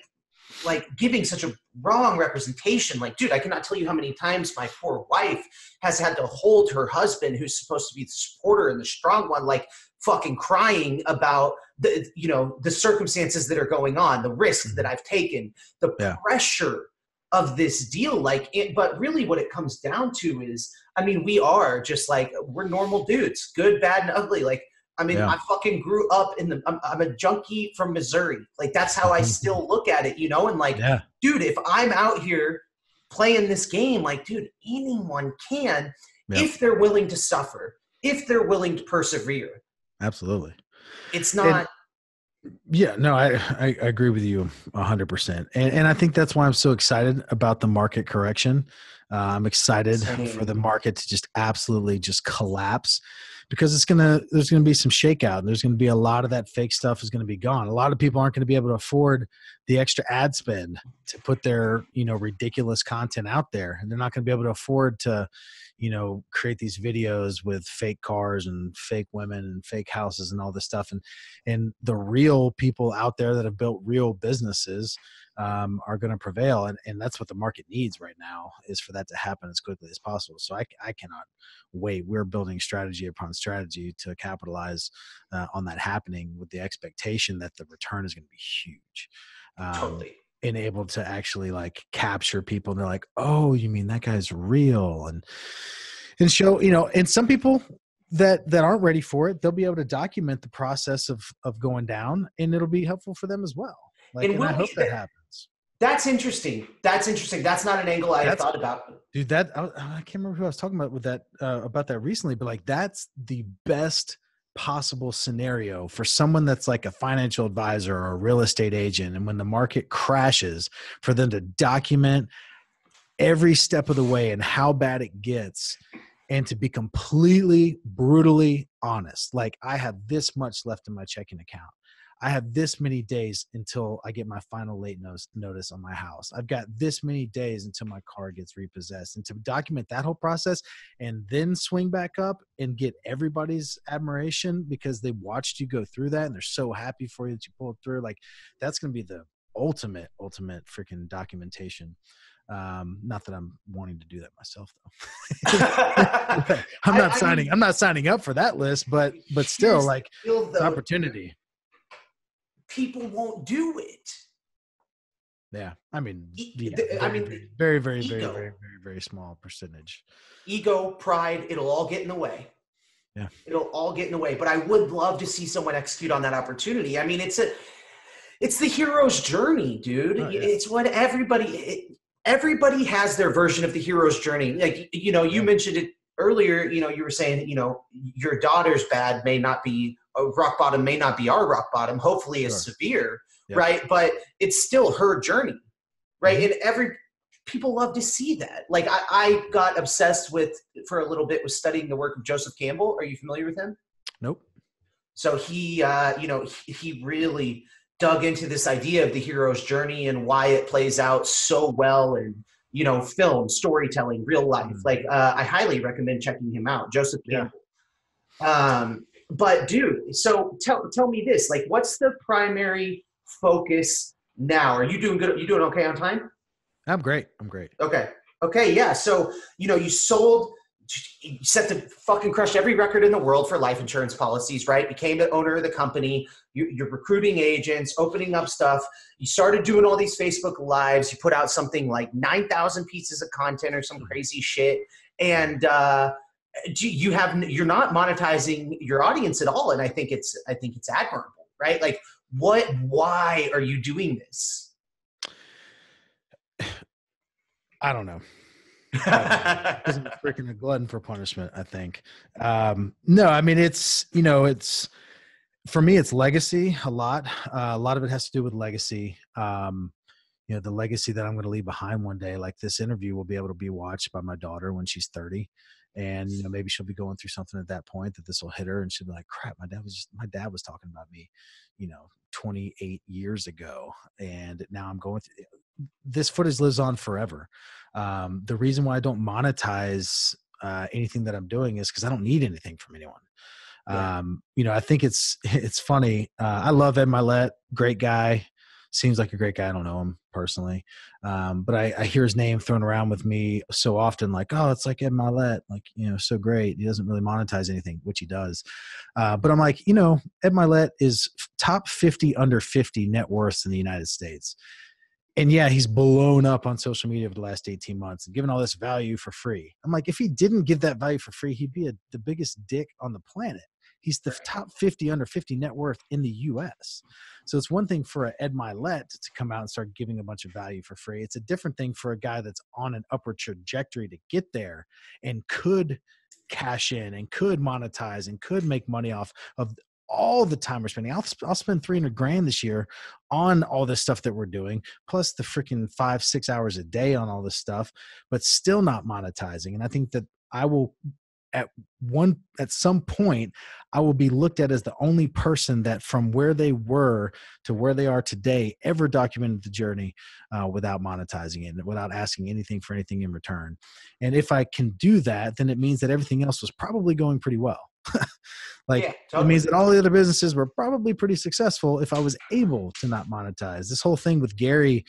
like giving such a wrong representation. Like, dude, I cannot tell you how many times my poor wife has had to hold her husband, who's supposed to be the supporter and the strong one, like fucking crying about the you know the circumstances that are going on, the risk mm-hmm. that I've taken, the yeah. pressure of this deal. Like, it, but really, what it comes down to is, I mean, we are just like we're normal dudes, good, bad, and ugly. Like I mean, yeah. I fucking grew up in the. I'm, I'm, a junkie from Missouri. Like that's how I still look at it, you know. And like, yeah. dude, if I'm out here playing this game, like, dude, anyone can yeah. if they're willing to suffer, if they're willing to persevere. Absolutely. It's not. And, yeah, no, I, I, I agree with you hundred percent, and and I think that's why I'm so excited about the market correction. Uh, I'm excited Same. for the market to just absolutely just collapse because it's gonna there's gonna be some shakeout and there's gonna be a lot of that fake stuff is gonna be gone. A lot of people aren't gonna be able to afford the extra ad spend to put their you know ridiculous content out there, and they're not gonna be able to afford to you know create these videos with fake cars and fake women and fake houses and all this stuff and and the real people out there that have built real businesses um, are going to prevail and, and that's what the market needs right now is for that to happen as quickly as possible. So i, I cannot wait. We're building strategy upon strategy to capitalize uh, on that happening with the expectation that the return is going to be huge um, totally. and able to actually like capture people and they're like oh you mean that guy's real? And and show you know and some people that that aren't ready for it they'll be able to document the process of of going down and it'll be helpful for them as well. Like, and, and i hope that happens that's interesting. That's interesting. That's not an angle i that's, thought about. Dude that I, I, can't remember who i was talking about with that uh, about that recently but like that's the best possible scenario for someone that's like a financial advisor or a real estate agent and when the market crashes for them to document every step of the way and how bad it gets and to be completely brutally honest. Like i have this much left in my checking account I have this many days until I get my final late notice on my house. I've got this many days until my car gets repossessed. And to document that whole process and then swing back up and get everybody's admiration because they watched you go through that and they're so happy for you that you pulled through, like that's going to be the ultimate, ultimate freaking documentation. Um, not that I'm wanting to do that myself though. I'm not I, signing. I mean, I'm not signing up for that list, but but still, like opportunity people won't do it. Yeah, I mean, yeah, very, I mean, very, very, ego, very, very, very, very small percentage. Ego, pride, it'll all get in the way. Yeah, it'll all get in the way. But I would love to see someone execute on that opportunity. I mean, it's a, it's the hero's journey, dude. Oh, yeah. It's what everybody, it, everybody has their version of the hero's journey. Like you know, you yeah. mentioned it earlier. You know, you were saying, you know, your daughter's bad may not be a rock bottom may not be our rock bottom hopefully sure. is severe yep. right but it's still her journey right mm-hmm. and every people love to see that like I, I got obsessed with for a little bit with studying the work of joseph campbell are you familiar with him nope so he uh, you know he, he really dug into this idea of the hero's journey and why it plays out so well in you know film storytelling real life mm-hmm. like uh, i highly recommend checking him out joseph campbell yeah. um, but dude, so tell tell me this, like, what's the primary focus now? Are you doing good? You doing okay on time? I'm great. I'm great. Okay. Okay. Yeah. So you know, you sold. You set to fucking crush every record in the world for life insurance policies, right? Became the owner of the company. You, you're recruiting agents, opening up stuff. You started doing all these Facebook lives. You put out something like nine thousand pieces of content or some crazy shit, and uh, you have you're not monetizing your audience at all and i think it's i think it's admirable right like what why are you doing this i don't know isn't freaking a glutton for punishment i think um no i mean it's you know it's for me, it's legacy a lot. Uh, a lot of it has to do with legacy. Um, you know, the legacy that I'm going to leave behind one day. Like this interview will be able to be watched by my daughter when she's 30, and you know maybe she'll be going through something at that point that this will hit her, and she'll be like, "Crap, my dad was just my dad was talking about me, you know, 28 years ago, and now I'm going through." This footage lives on forever. Um, the reason why I don't monetize uh, anything that I'm doing is because I don't need anything from anyone. Yeah. Um, you know, I think it's it's funny. Uh, I love Ed Mylett, great guy. Seems like a great guy. I don't know him personally, um, but I, I, hear his name thrown around with me so often. Like, oh, it's like Ed Mylett, like you know, so great. He doesn't really monetize anything, which he does. Uh, but I'm like, you know, Ed Mylett is top 50 under 50 net worths in the United States and yeah, he's blown up on social media over the last 18 months and given all this value for free. I'm like, if he didn't give that value for free, he'd be a, the biggest dick on the planet. He's the top 50 under 50 net worth in the US. So it's one thing for Ed Mylett to come out and start giving a bunch of value for free. It's a different thing for a guy that's on an upward trajectory to get there and could cash in and could monetize and could make money off of all the time we're spending. I'll, I'll spend 300 grand this year on all this stuff that we're doing, plus the freaking five, six hours a day on all this stuff, but still not monetizing. And I think that I will at one at some point i will be looked at as the only person that from where they were to where they are today ever documented the journey uh, without monetizing it without asking anything for anything in return and if i can do that then it means that everything else was probably going pretty well like yeah, totally. it means that all the other businesses were probably pretty successful if i was able to not monetize this whole thing with gary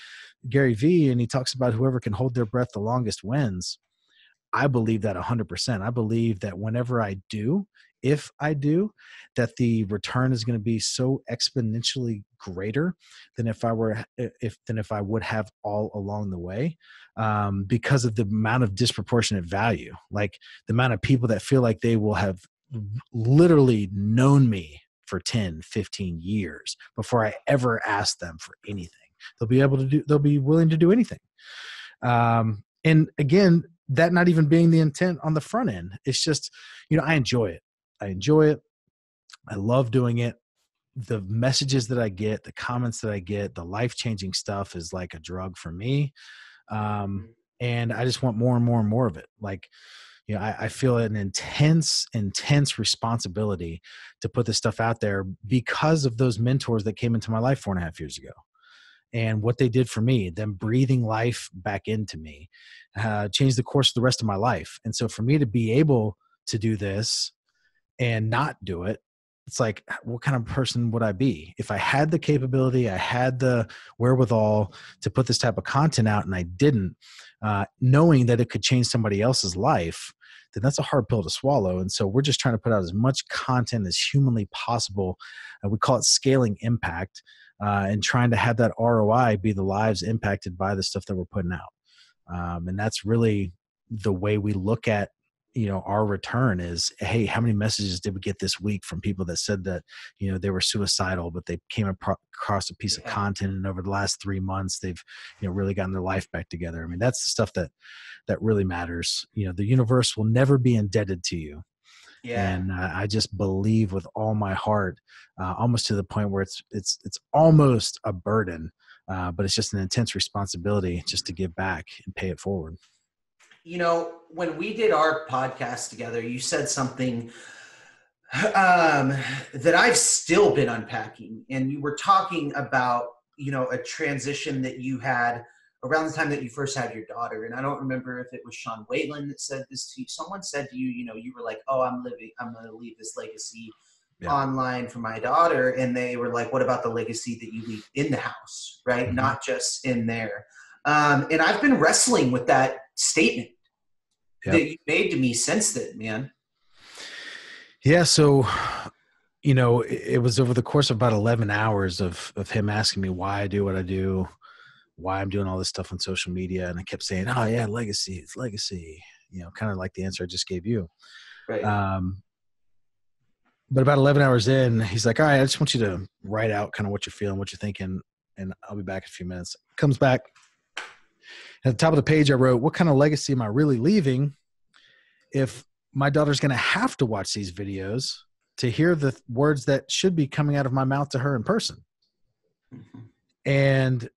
gary vee and he talks about whoever can hold their breath the longest wins I believe that 100%. I believe that whenever I do, if I do, that the return is going to be so exponentially greater than if I were if than if I would have all along the way, um, because of the amount of disproportionate value, like the amount of people that feel like they will have literally known me for 10, 15 years before I ever asked them for anything. They'll be able to do. They'll be willing to do anything. Um, and again, that not even being the intent on the front end. It's just, you know, I enjoy it. I enjoy it. I love doing it. The messages that I get, the comments that I get, the life changing stuff is like a drug for me. Um, and I just want more and more and more of it. Like, you know, I, I feel an intense, intense responsibility to put this stuff out there because of those mentors that came into my life four and a half years ago and what they did for me, them breathing life back into me, uh, changed the course of the rest of my life. And so for me to be able to do this and not do it, it's like, what kind of person would I be? If I had the capability, I had the wherewithal to put this type of content out and I didn't, uh, knowing that it could change somebody else's life, then that's a hard pill to swallow. And so we're just trying to put out as much content as humanly possible. Uh, we call it scaling impact uh, and trying to have that ROI be the lives impacted by the stuff that we're putting out. Um, and that's really the way we look at you know our return is hey how many messages did we get this week from people that said that you know they were suicidal but they came across a piece yeah. of content and over the last three months they've you know really gotten their life back together i mean that's the stuff that that really matters you know the universe will never be indebted to you yeah. And uh, I just believe with all my heart, uh, almost to the point where it's it's it's almost a burden, uh, but it's just an intense responsibility just to give back and pay it forward. You know, when we did our podcast together, you said something um, that I've still been unpacking, and you were talking about you know a transition that you had around the time that you first had your daughter. And I don't remember if it was Sean Whalen that said this to you. Someone said to you, you know, you were like, oh, I'm living, I'm going to leave this legacy yeah. online for my daughter. And they were like, what about the legacy that you leave in the house, right? Mm-hmm. Not just in there. Um, and I've been wrestling with that statement yep. that you made to me since then, man. Yeah. So, you know, it was over the course of about 11 hours of, of him asking me why I do what I do, why I'm doing all this stuff on social media. And I kept saying, oh, yeah, legacy, it's legacy, you know, kind of like the answer I just gave you. Right. Um, but about 11 hours in, he's like, all right, I just want you to write out kind of what you're feeling, what you're thinking, and I'll be back in a few minutes. Comes back. At the top of the page, I wrote, what kind of legacy am I really leaving if my daughter's going to have to watch these videos to hear the words that should be coming out of my mouth to her in person. Mm-hmm. And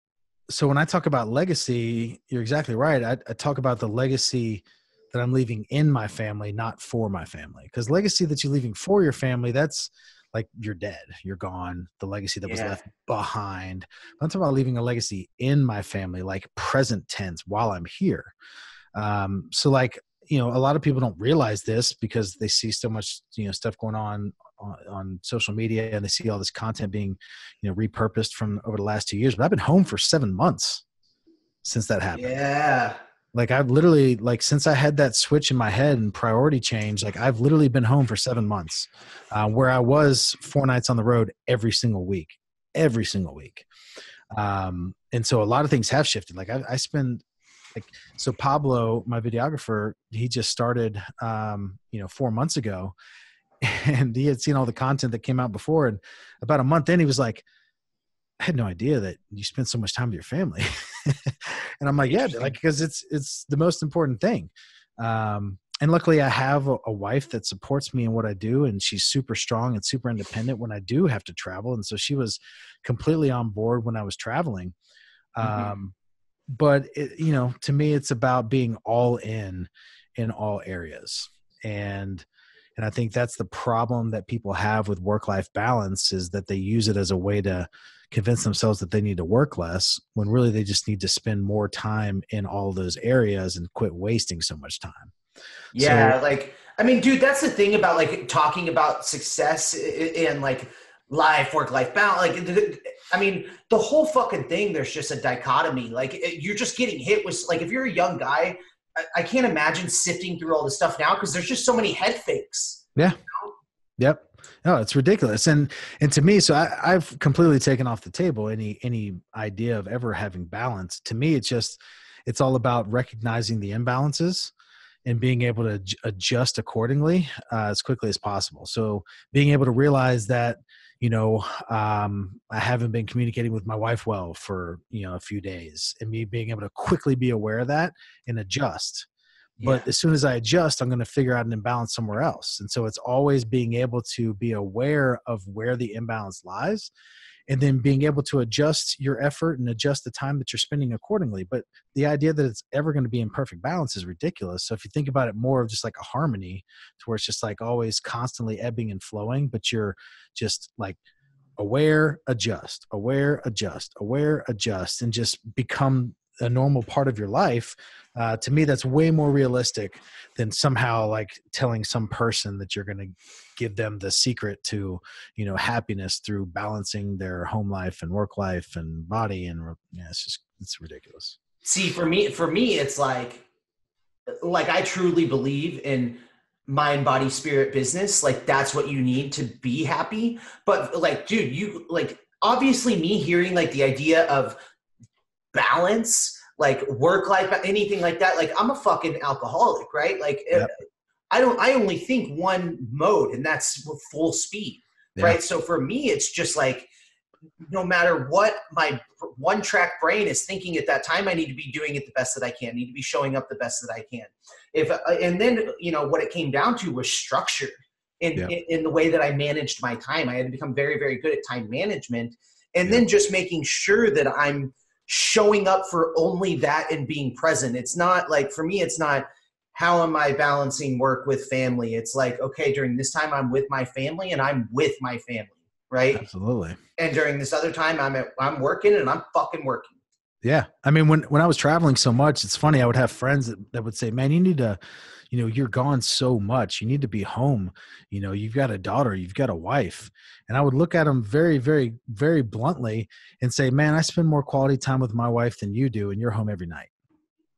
so when I talk about legacy, you're exactly right. I, I, talk about the legacy that I'm leaving in my family, not for my family. Because legacy that you're leaving for your family, that's like you're dead, you're gone. The legacy that yeah. was left behind. I'm talking about leaving a legacy in my family, like present tense while I'm here. Um, so like you know, a lot of people don't realize this because they see so much you know stuff going on on, on social media and they see all this content being you know repurposed from over the last two years. But I've been home for seven months since that happened. Yeah like i've literally like since i had that switch in my head and priority change like i've literally been home for seven months uh, where i was four nights on the road every single week every single week. Um, and so a lot of things have shifted. Like i, I spend like so pablo my videographer he just started um, you know four months ago and he had seen all the content that came out before and about a month in he was like I had no idea that you spent so much time with your family. and I'm like, yeah, like because it's it's the most important thing. Um, and luckily, I have a, a, wife that supports me in what I do, and she's super strong and super independent when I do have to travel. And so she was completely on board when I was traveling. Mm-hmm. Um, but it, you know, to me, it's about being all in in all areas, and and I think that's the problem that people have with work life balance is that they use it as a way to convince themselves that they need to work less when really they just need to spend more time in all those areas and quit wasting so much time. Yeah, so, like I mean, dude, that's the thing about like talking about success and like life, work life balance. Like, I mean, the whole fucking thing. There's just a dichotomy. Like, you're just getting hit with like if you're a young guy, I, I can't imagine sifting through all this stuff now because there's just so many head fakes. Yeah. You know? Yep. No, it's ridiculous. And and to me, so I, I've completely taken off the table any any idea of ever having balance. To me, it's just it's all about recognizing the imbalances and being able to adjust accordingly uh, as quickly as possible. So being able to realize that you know um, I haven't been communicating with my wife well for you know a few days, and me being able to quickly be aware of that and adjust but yeah. as soon as i adjust i'm going to figure out an imbalance somewhere else. And so it's always being able to be aware of where the imbalance lies and then being able to adjust your effort and adjust the time that you're spending accordingly. But the idea that it's ever going to be in perfect balance is ridiculous. So if you think about it more of just like a harmony to where it's just like always constantly ebbing and flowing but you're just like aware adjust aware adjust aware adjust and just become a normal part of your life uh, to me that's way more realistic than somehow like telling some person that you're going to give them the secret to you know happiness through balancing their home life and work life and body and yeah it's just it's ridiculous. See for me for me it's like like i truly believe in mind body spirit business. Like that's what you need to be happy. But like dude you like obviously me hearing like the idea of balance like work life anything like that like i'm a fucking alcoholic right like yep. i don't i only think one mode and that's full speed yeah. right so for me it's just like no matter what my one track brain is thinking at that time i need to be doing it the best that i can I need to be showing up the best that i can if uh, and then you know what it came down to was structure in, yeah. in, in the way that i managed my time i had to become very very good at time management and yeah. then just making sure that i'm showing up for only that and being present. It's not like for me, it's not how am I balancing work with family? It's like, okay, during this time I'm with my family and I'm with my family, right? Absolutely. And during this other time I'm at, I'm working and I'm fucking working. Yeah. I mean, when, when I was traveling so much, it's funny. I would have friends that, that would say, man, you need to, you know you're gone so much you need to be home you know you've got a daughter you've got a wife. And i would look at them very very very bluntly and say man i spend more quality time with my wife than you do and you're home every night.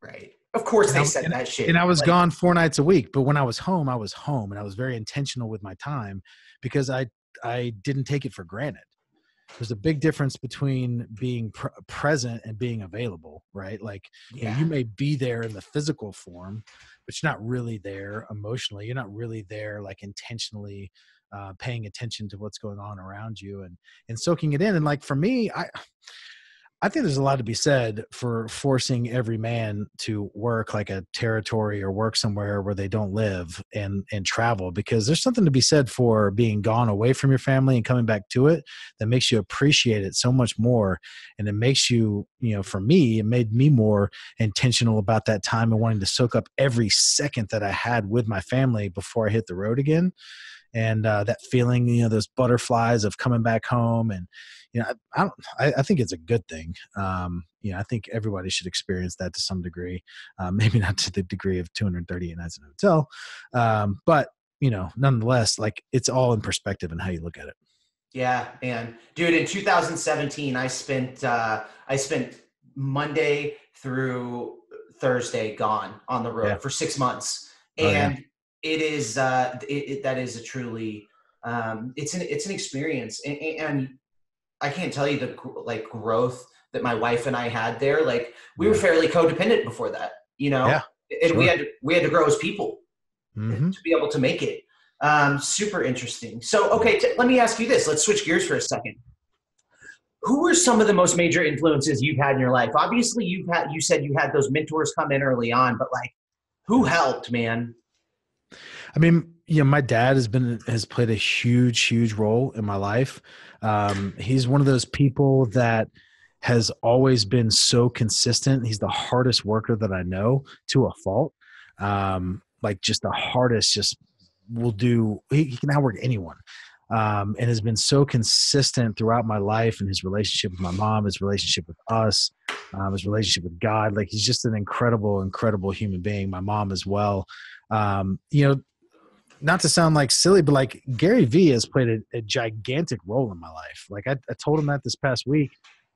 Right. Of course and they I, said and, that shit and i was like, gone four nights a week but when i was home i was home and i was very intentional with my time because i i didn't take it for granted there's a big difference between being pr- present and being available right like yeah. you, know, you may be there in the physical form but you're not really there emotionally you're not really there like intentionally uh, paying attention to what's going on around you and and soaking it in and like for me i I think there's a lot to be said for forcing every man to work like a territory or work somewhere where they don't live and and travel because there's something to be said for being gone away from your family and coming back to it that makes you appreciate it so much more. And it makes you you know for me it made me more intentional about that time and wanting to soak up every second that I had with my family before I hit the road again. And uh, that feeling you know those butterflies of coming back home and you know, I, I don't. I, I, think it's a good thing. Um, you know, I think everybody should experience that to some degree. Uh, maybe not to the degree of 238 nights in a hotel, um, but you know, nonetheless, like it's all in perspective and how you look at it. Yeah, man, dude. In 2017, I spent uh, I spent Monday through Thursday gone on the road yeah. for six months, and oh, yeah. it is uh, it, it, that is a truly um, it's an it's an experience, and, and I can't tell you the like growth that my wife and I had there. Like we were fairly codependent before that, you know, yeah, and sure. we had to, we had to grow as people mm-hmm. to be able to make it. Um, super interesting. So, okay, t- let me ask you this. Let's switch gears for a second. Who were some of the most major influences you've had in your life? Obviously, you've had you said you had those mentors come in early on, but like, who helped, man? I mean, know, my dad has been has played a huge, huge role in my life. Um, he's one of those people that has always been so consistent. He's the hardest worker that I know to a fault. Um, like just the hardest, just will do. He, he can outwork anyone. Um, and has been so consistent throughout my life and his relationship with my mom, his relationship with us, um, his relationship with God. Like he's just an incredible, incredible human being. My mom as well. Um, you know, not to sound like silly, but like Gary Vee has played a, a gigantic role in my life. Like I, I, told him that this past week.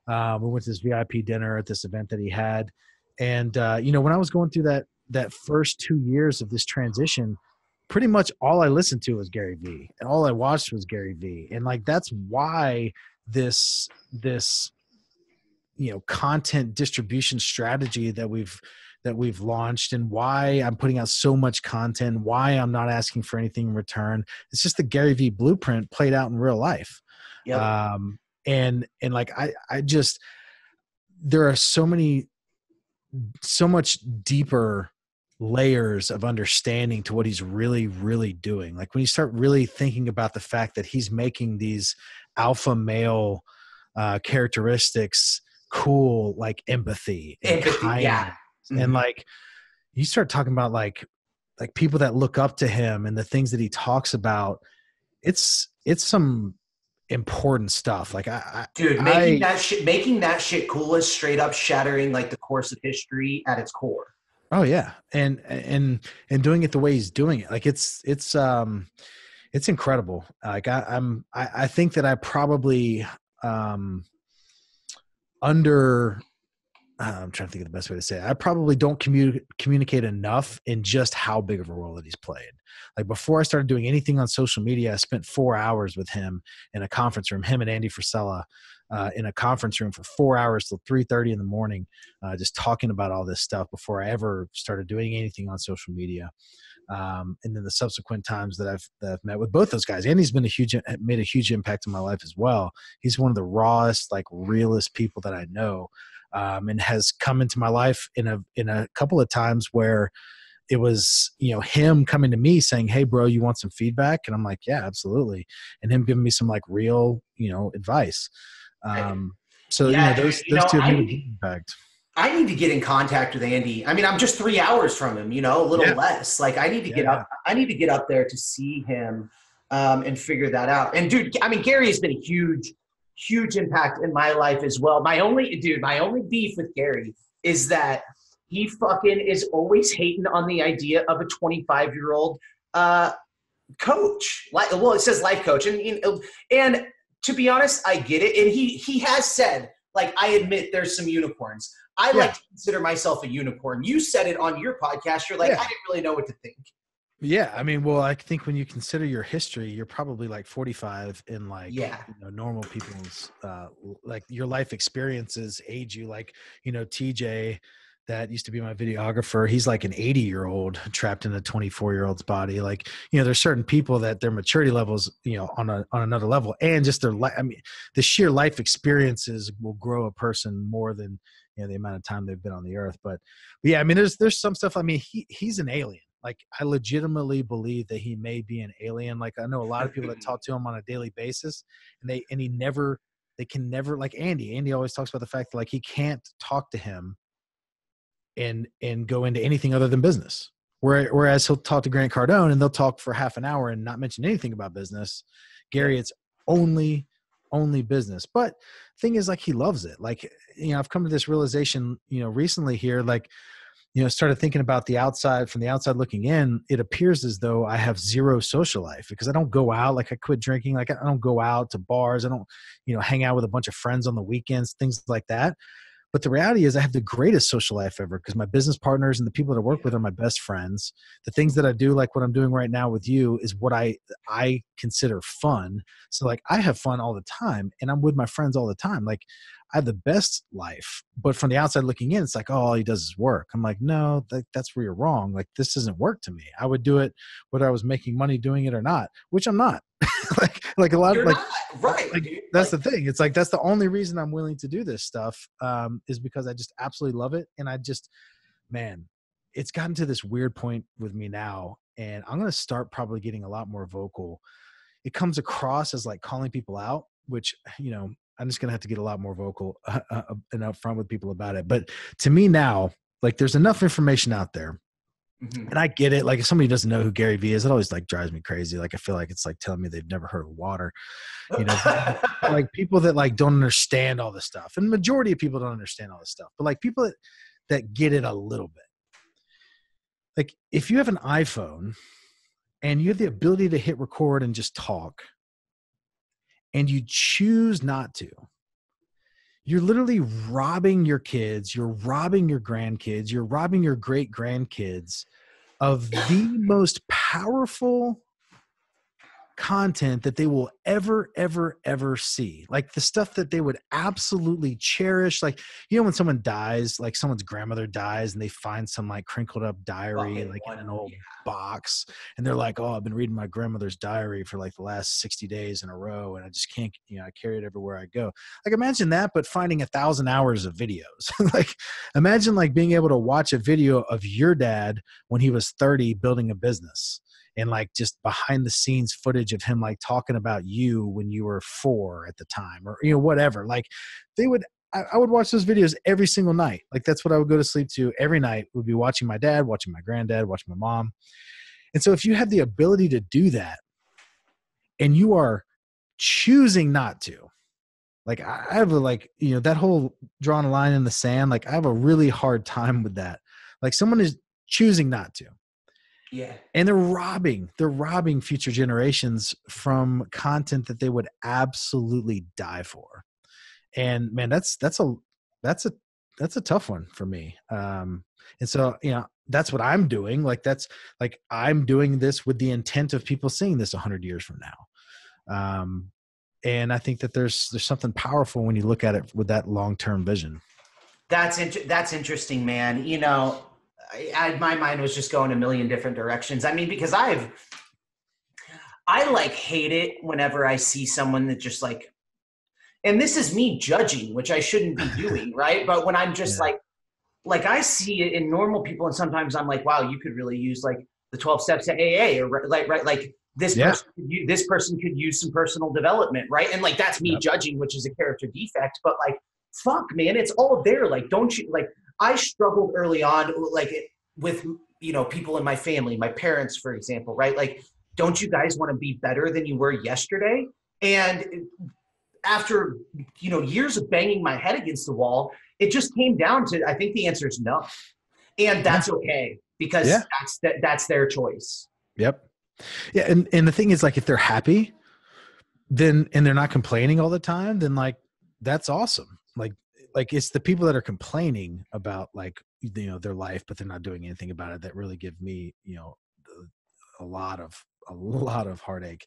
Uh, we went to this VIP dinner at this event that he had, and uh, you know when I was going through that that first two years of this transition, pretty much all I listened to was Gary Vee, and all I watched was Gary Vee, and like that's why this this you know content distribution strategy that we've that we've launched and why I'm putting out so much content, why I'm not asking for anything in return. It's just the Gary Vee blueprint played out in real life. Yep. Um, and and like I I just there are so many so much deeper layers of understanding to what he's really really doing like when you start really thinking about the fact that he's making these alpha male uh characteristics cool like empathy, empathy yeah mm-hmm. and like you start talking about like like people that look up to him and the things that he talks about it's it's some important stuff. Like i dude making I, that shit making that shit cool is straight up shattering like the course of history at its core. Oh yeah. And and and doing it the way he's doing it. Like it's it's um it's incredible. Like I, i'm I, I think that i probably um under I'm trying to think of the best way to say it. I probably don't commu- communicate enough in just how big of a role that he's played. Like before I started doing anything on social media, I spent four hours with him in a conference room, him and Andy Frisella, uh, in a conference room for four hours till 3.30 in the morning, uh, just talking about all this stuff before I ever started doing anything on social media. Um, and then the subsequent times that I've, that I've met with both those guys, Andy's been a huge, made a huge impact in my life as well. He's one of the rawest, like realest people that I know um, and has come into my life in a in a couple of times where it was you know him coming to me saying hey bro you want some feedback and i'm like yeah absolutely and him giving me some like real you know advice um so yeah, you know those, you those know, two have impact I need to get in contact with Andy. I mean, I'm just three hours from him, you know, a little yeah. less. Like I need to yeah, get up. I need to get up there to see him um, and figure that out. And dude, I mean, Gary has been a huge huge impact in my life as well. My only dude, my only beef with Gary is that he fucking is always hating on the idea of a 25 year old uh, coach. Like, well, it says life coach, and and to be honest, I get it. And he he has said, like, I admit there's some unicorns. I yeah. like to consider myself a unicorn. You said it on your podcast. You're like, yeah. I didn't really know what to think. Yeah, I mean, well, I think when you consider your history, you're probably like 45 in like yeah. you know normal people's uh like your life experiences age you like, you know, TJ that used to be my videographer he's like an 80 year old trapped in a 24 year old's body like you know there's certain people that their maturity levels you know on a on another level and just their life i mean the sheer life experiences will grow a person more than you know the amount of time they've been on the earth but, but yeah i mean there's there's some stuff i mean he he's an alien like i legitimately believe that he may be an alien like i know a lot of people that talk to him on a daily basis and they and he never they can never like andy andy always talks about the fact that like he can't talk to him and and go into anything other than business. Whereas he'll talk to Grant Cardone and they'll talk for half an hour and not mention anything about business. Gary, it's only only business. But thing is, like he loves it. Like you know, I've come to this realization, you know, recently here, like you know, started thinking about the outside from the outside looking in. It appears as though I have zero social life because I don't go out. Like I quit drinking. Like I don't go out to bars. I don't, you know, hang out with a bunch of friends on the weekends, things like that. But the reality is, I have the greatest social life ever because my business partners and the people that I work with are my best friends. The things that I do, like what I'm doing right now with you, is what I I consider fun. So like I have fun all the time, and I'm with my friends all the time. Like I have the best life, but from the outside looking in, it's like, oh, all he does is work. I'm like, no, that, that's where you're wrong. Like this doesn't work to me. I would do it whether I was making money doing it or not, which I'm not. like, like a lot you're of like, not, right. Like, that's like, the thing. It's like that's the only reason I'm willing to do this stuff um, is because I just absolutely love it, and I just, man, it's gotten to this weird point with me now, and I'm gonna start probably getting a lot more vocal. It comes across as like calling people out, which you know I'm just gonna have to get a lot more vocal uh, uh, and upfront with people about it. But to me now, like there's enough information out there, mm-hmm. and I get it. Like if somebody doesn't know who Gary Vee is, it always like drives me crazy. Like I feel like it's like telling me they've never heard of water. You know, like people that like don't understand all this stuff, and majority of people don't understand all this stuff. But like people that that get it a little bit. Like if you have an iPhone and you have the ability to hit record and just talk and you choose not to, you're literally robbing your kids, you're robbing your grandkids, you're robbing your great grandkids of the most powerful content that they will ever ever ever see. Like the stuff that they would absolutely cherish like you know when someone dies like someone's grandmother dies and they find some like crinkled up diary oh, like in an old yeah. box and they're like oh i've been reading my grandmother's diary for like the last 60 days in a row and i just can't you know i carry it everywhere i go. Like imagine that but finding a thousand hours of videos. Like imagine like being able to watch a video of your dad when he was 30 building a business and like just behind the scenes footage of him like talking about you when you were four at the time or you know whatever like they would I, would watch those videos every single night like that's what i would go to sleep to every night would be watching my dad watching my granddad watching my mom and so if you have the ability to do that and you are choosing not to like i have a like you know that whole drawing a line in the sand like i have a really hard time with that like someone is choosing not to yeah. And they're robbing, they're robbing future generations from content that they would absolutely die for. And man, that's that's a that's a that's a tough one for me. Um and so, you know, that's what I'm doing. Like that's like I'm doing this with the intent of people seeing this 100 years from now. Um and I think that there's there's something powerful when you look at it with that long-term vision. That's inter- that's interesting, man. You know, I, my mind was just going a million different directions. I mean, because I've, I like hate it whenever I see someone that just like, and this is me judging, which I shouldn't be doing, right? But when I'm just yeah. like, like I see it in normal people, and sometimes I'm like, wow, you could really use like the 12 steps to AA, or like, right, like this yeah. person, could, this person could use some personal development, right? And like that's me yep. judging, which is a character defect, but like, fuck, man, it's all there. Like, don't you like? I struggled early on, like with you know people in my family, my parents, for example, right? Like, don't you guys want to be better than you were yesterday? And eh, after you know years of banging my head against the wall, it just came down to I think the answer is no, and that's okay because yeah. that's that, that's their choice. Yep. Yeah, and and the thing is, like, if they're happy, then and they're not complaining all the time, then like that's awesome. Like it's the people that are complaining about like you know their life but they're not doing anything about it that really give me you know a lot of a lot of heartache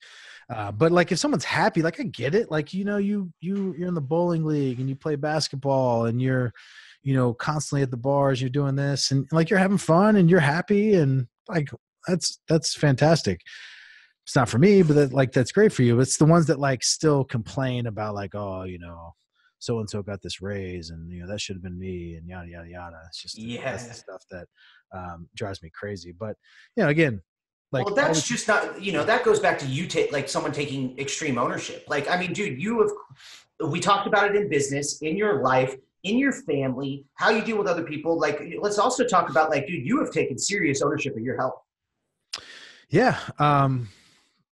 uh, but like if someone's happy like i get it like you know you you you're in the bowling league and you play basketball and you're you know, constantly at the bars, you're doing this and like you're having fun and you're happy and like that's that's fantastic. It's not for me, but that, like that's great for you. It's the ones that like still complain about like, oh, you know, so and so got this raise and you know that should have been me and yada yada yada. It's just yeah. that's the stuff that um, drives me crazy. But you know, again, like well, that's just not you know that goes back to you take like someone taking extreme ownership. Like I mean, dude, you have we talked about it in business, in your life, in your family, how you deal with other people. Like let's also talk about like, dude, you have taken serious ownership of your health. Yeah. Um,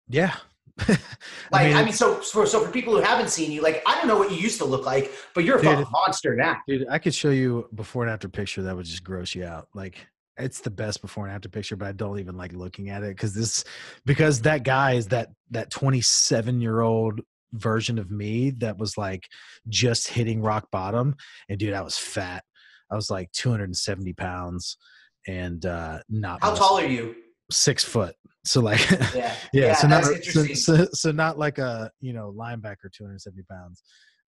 yeah. Like I mean, I mean, so for so for people who haven't seen you, like I don't know what you used to look like, but you're a dude, monster now. Dude, I could show you before and after picture that would just gross you out. Like it's the best before and after picture, but I don't even like looking at it because this because that guy is that that 27 year old version of me that was like just hitting rock bottom. And dude, I was fat. I was like 270 pounds and uh not how tall are you? Six foot. So like yeah, yeah, yeah so not so, so, so not like a you know linebacker 270 pounds.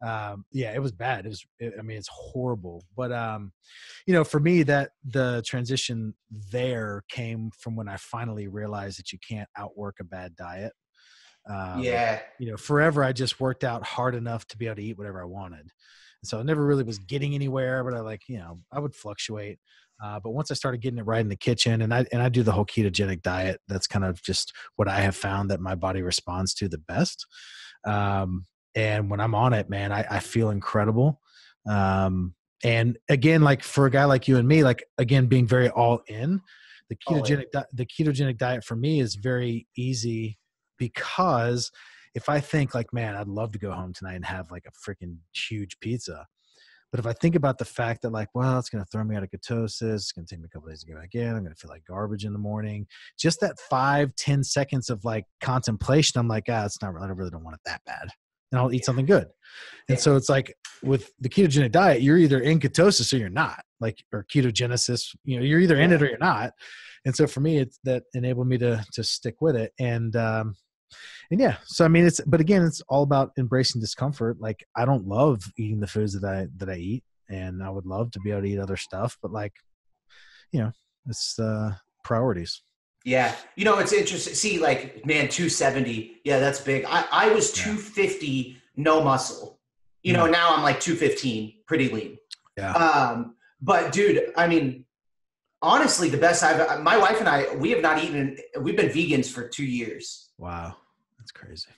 Um yeah it was bad. It was it, i mean it's horrible. But um you know for me that the transition there came from when i finally realized that you can't outwork a bad diet. Um, yeah. you know forever i just worked out hard enough to be able to eat whatever i wanted. And so i never really was getting anywhere but i like you know i would fluctuate uh, but once I started getting it right in the kitchen, and I and I do the whole ketogenic diet, that's kind of just what I have found that my body responds to the best. Um, and when I'm on it, man, I, I feel incredible. Um, and again, like for a guy like you and me, like again, being very all in, the ketogenic the ketogenic diet for me is very easy because if I think like, man, I'd love to go home tonight and have like a freaking huge pizza. But if I think about the fact that like, well, it's going to throw me out of ketosis, it's going to take me a couple days to get back in. I'm going to feel like garbage in the morning. Just that five, ten seconds of like contemplation, I'm like, ah, it's not. I really don't want it that bad and I'll eat something good. And so it's like with the ketogenic diet, you're either in ketosis or you're not, like or ketogenesis. You know, you're either in it or you're not. And so for me, it's that enabled me to to stick with it. And um, and yeah, so I mean, it's but again, it's all about embracing discomfort. Like I don't love eating the foods that I that I eat, and I would love to be able to eat other stuff, but like, you know, it's uh, priorities. Yeah. You know, it's interesting. See, like, man, 270. Yeah, that's big. I, I was 250, no muscle. You know, now I'm like 215, pretty lean. Yeah. Um, but dude, I mean, honestly, the best I've, my wife and I, we have not eaten, we've been vegans for two years. Wow. Crazy.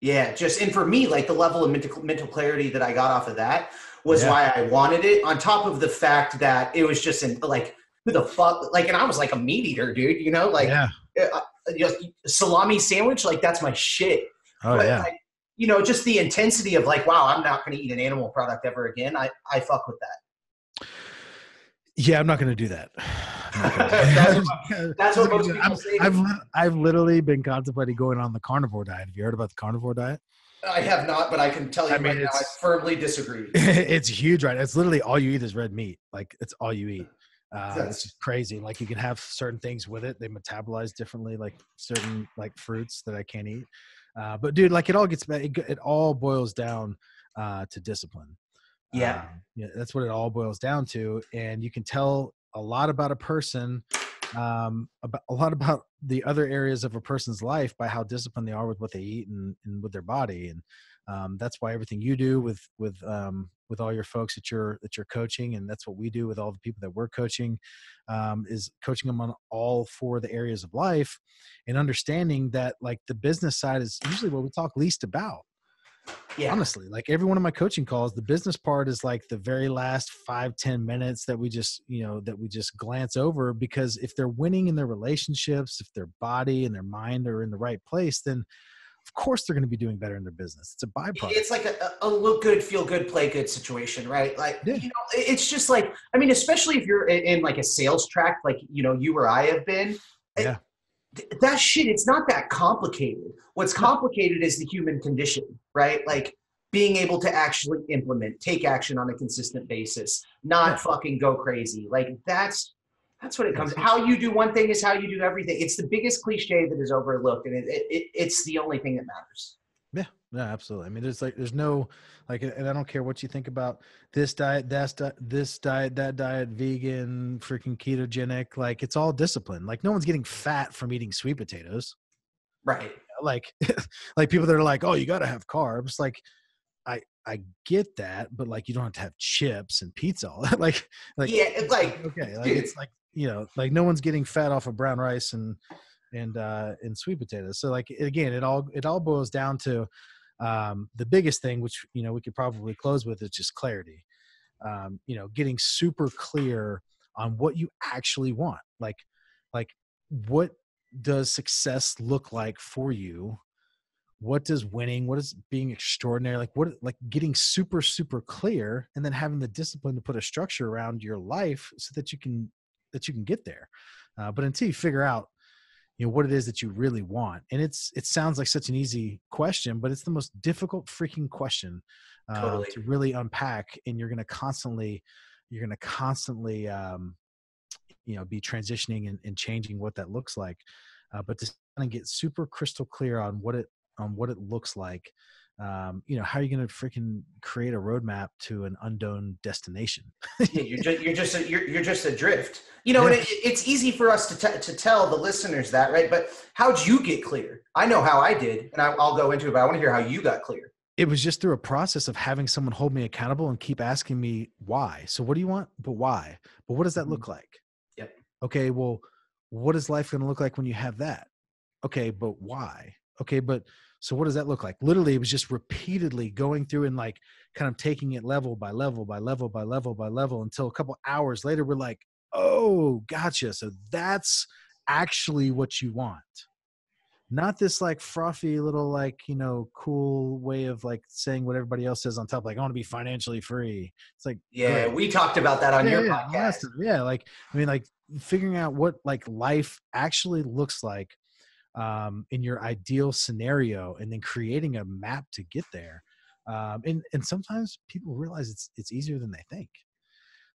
Yeah. Just, and for me, like the level of mental, mental clarity that I got off of that was yeah. why I wanted it on top of the fact that it was just in like, who the fuck like and i was like a meat eater dude you know like yeah. uh, you know, salami sandwich like that's my shit oh but, yeah like, you know just the intensity of like wow i'm not going to eat an animal product ever again i i fuck with that yeah i'm not going to do that that's, what, that's what most people say I've, I've literally been contemplating going on the carnivore diet have you heard about the carnivore diet I have not, but I can tell you I mean, right now, I firmly disagree. it's huge, right? It's literally all you eat is red meat. Like it's all you eat. Uh, it's crazy. Like you can have certain things with it; they metabolize differently, like certain like fruits that I can't eat. Uh, but dude, like it all gets it, it all boils down uh, to discipline. Yeah, um, that's what it all boils down to, and you can tell a lot about a person, um, about a lot about the other areas of a person's life by how disciplined they are with what they eat and, and with their body. And um, that's why everything you do with with um, with all your folks that you're that you're coaching and that's what we do with all the people that we're coaching um, is coaching them on all four of the areas of life and understanding that like the business side is usually what we talk least about yeah. honestly like every one of my coaching calls the business part is like the very last five ten minutes that we just you know that we just glance over because if they're winning in their relationships if their body and their mind are in the right place then of course they're going to be doing better in their business. It's a byproduct. It's like a, a look good, feel good, play good situation, right? Like, yeah. you know, it's just like, I mean, especially if you're in, in, like a sales track, like, you know, you or I have been. Yeah. That shit, it's not that complicated. What's complicated is the human condition, right? Like being able to actually implement, take action on a consistent basis, not fucking go crazy. Like that's that's what it comes. How you do one thing is how you do everything. It's the biggest cliche that is overlooked, and it, it, it's the only thing that matters. Yeah, no, absolutely. I mean, there's like, there's no, like, and I don't care what you think about this diet, that's di- this diet, that diet, vegan, freaking ketogenic. Like, it's all discipline. Like, no one's getting fat from eating sweet potatoes. Right. Like, like people that are like, oh, you got to have carbs. Like, I, I get that, but like, you don't have to have chips and pizza. like, like, yeah, it's like, okay, like, it's like, you know, like no one's getting fat off of brown rice and and uh, and sweet potatoes. So like again, it all it all boils down to um, the biggest thing, which you know we could probably close with, is just clarity. Um, you know, getting super clear on what you actually want. Like like what does success look like for you? What does winning? What is being extraordinary? Like what? Like getting super super clear, and then having the discipline to put a structure around your life so that you can that you can get there. Uh, but until you figure out you know what it is that you really want and it's it sounds like such an easy question but it's the most difficult freaking question uh, totally. to really unpack and you're going to constantly you're going to constantly um, you know be transitioning and, and, changing what that looks like uh, but to kind of get super crystal clear on what it on what it looks like um, you know, how are you going to freaking create a roadmap to an unknown destination? yeah, you're just you're just a, you're, you're just adrift. You know, yeah. and it, it's easy for us to t- to tell the listeners that, right? But how'd you get clear? I know how I did, and I, I'll go into it. But I want to hear how you got clear. It was just through a process of having someone hold me accountable and keep asking me why. So, what do you want? But why? But what does that look mm-hmm. like? Yep. Okay. Well, what is life going to look like when you have that? Okay, but why? Okay, but so what does that look like? Literally, it was just repeatedly going through and like kind of taking it level by level by level by level by level until a couple hours later, we're like, oh, gotcha. So that's actually what you want. Not this like frothy little like, you know, cool way of like saying what everybody else says on top, like I want to be financially free. It's like Yeah, great. we talked about that on yeah, your yeah, podcast. Yeah, like I mean like figuring out what like life actually looks like um, in your ideal scenario and then creating a map to get there um, and and sometimes people realize it's it's easier than they think.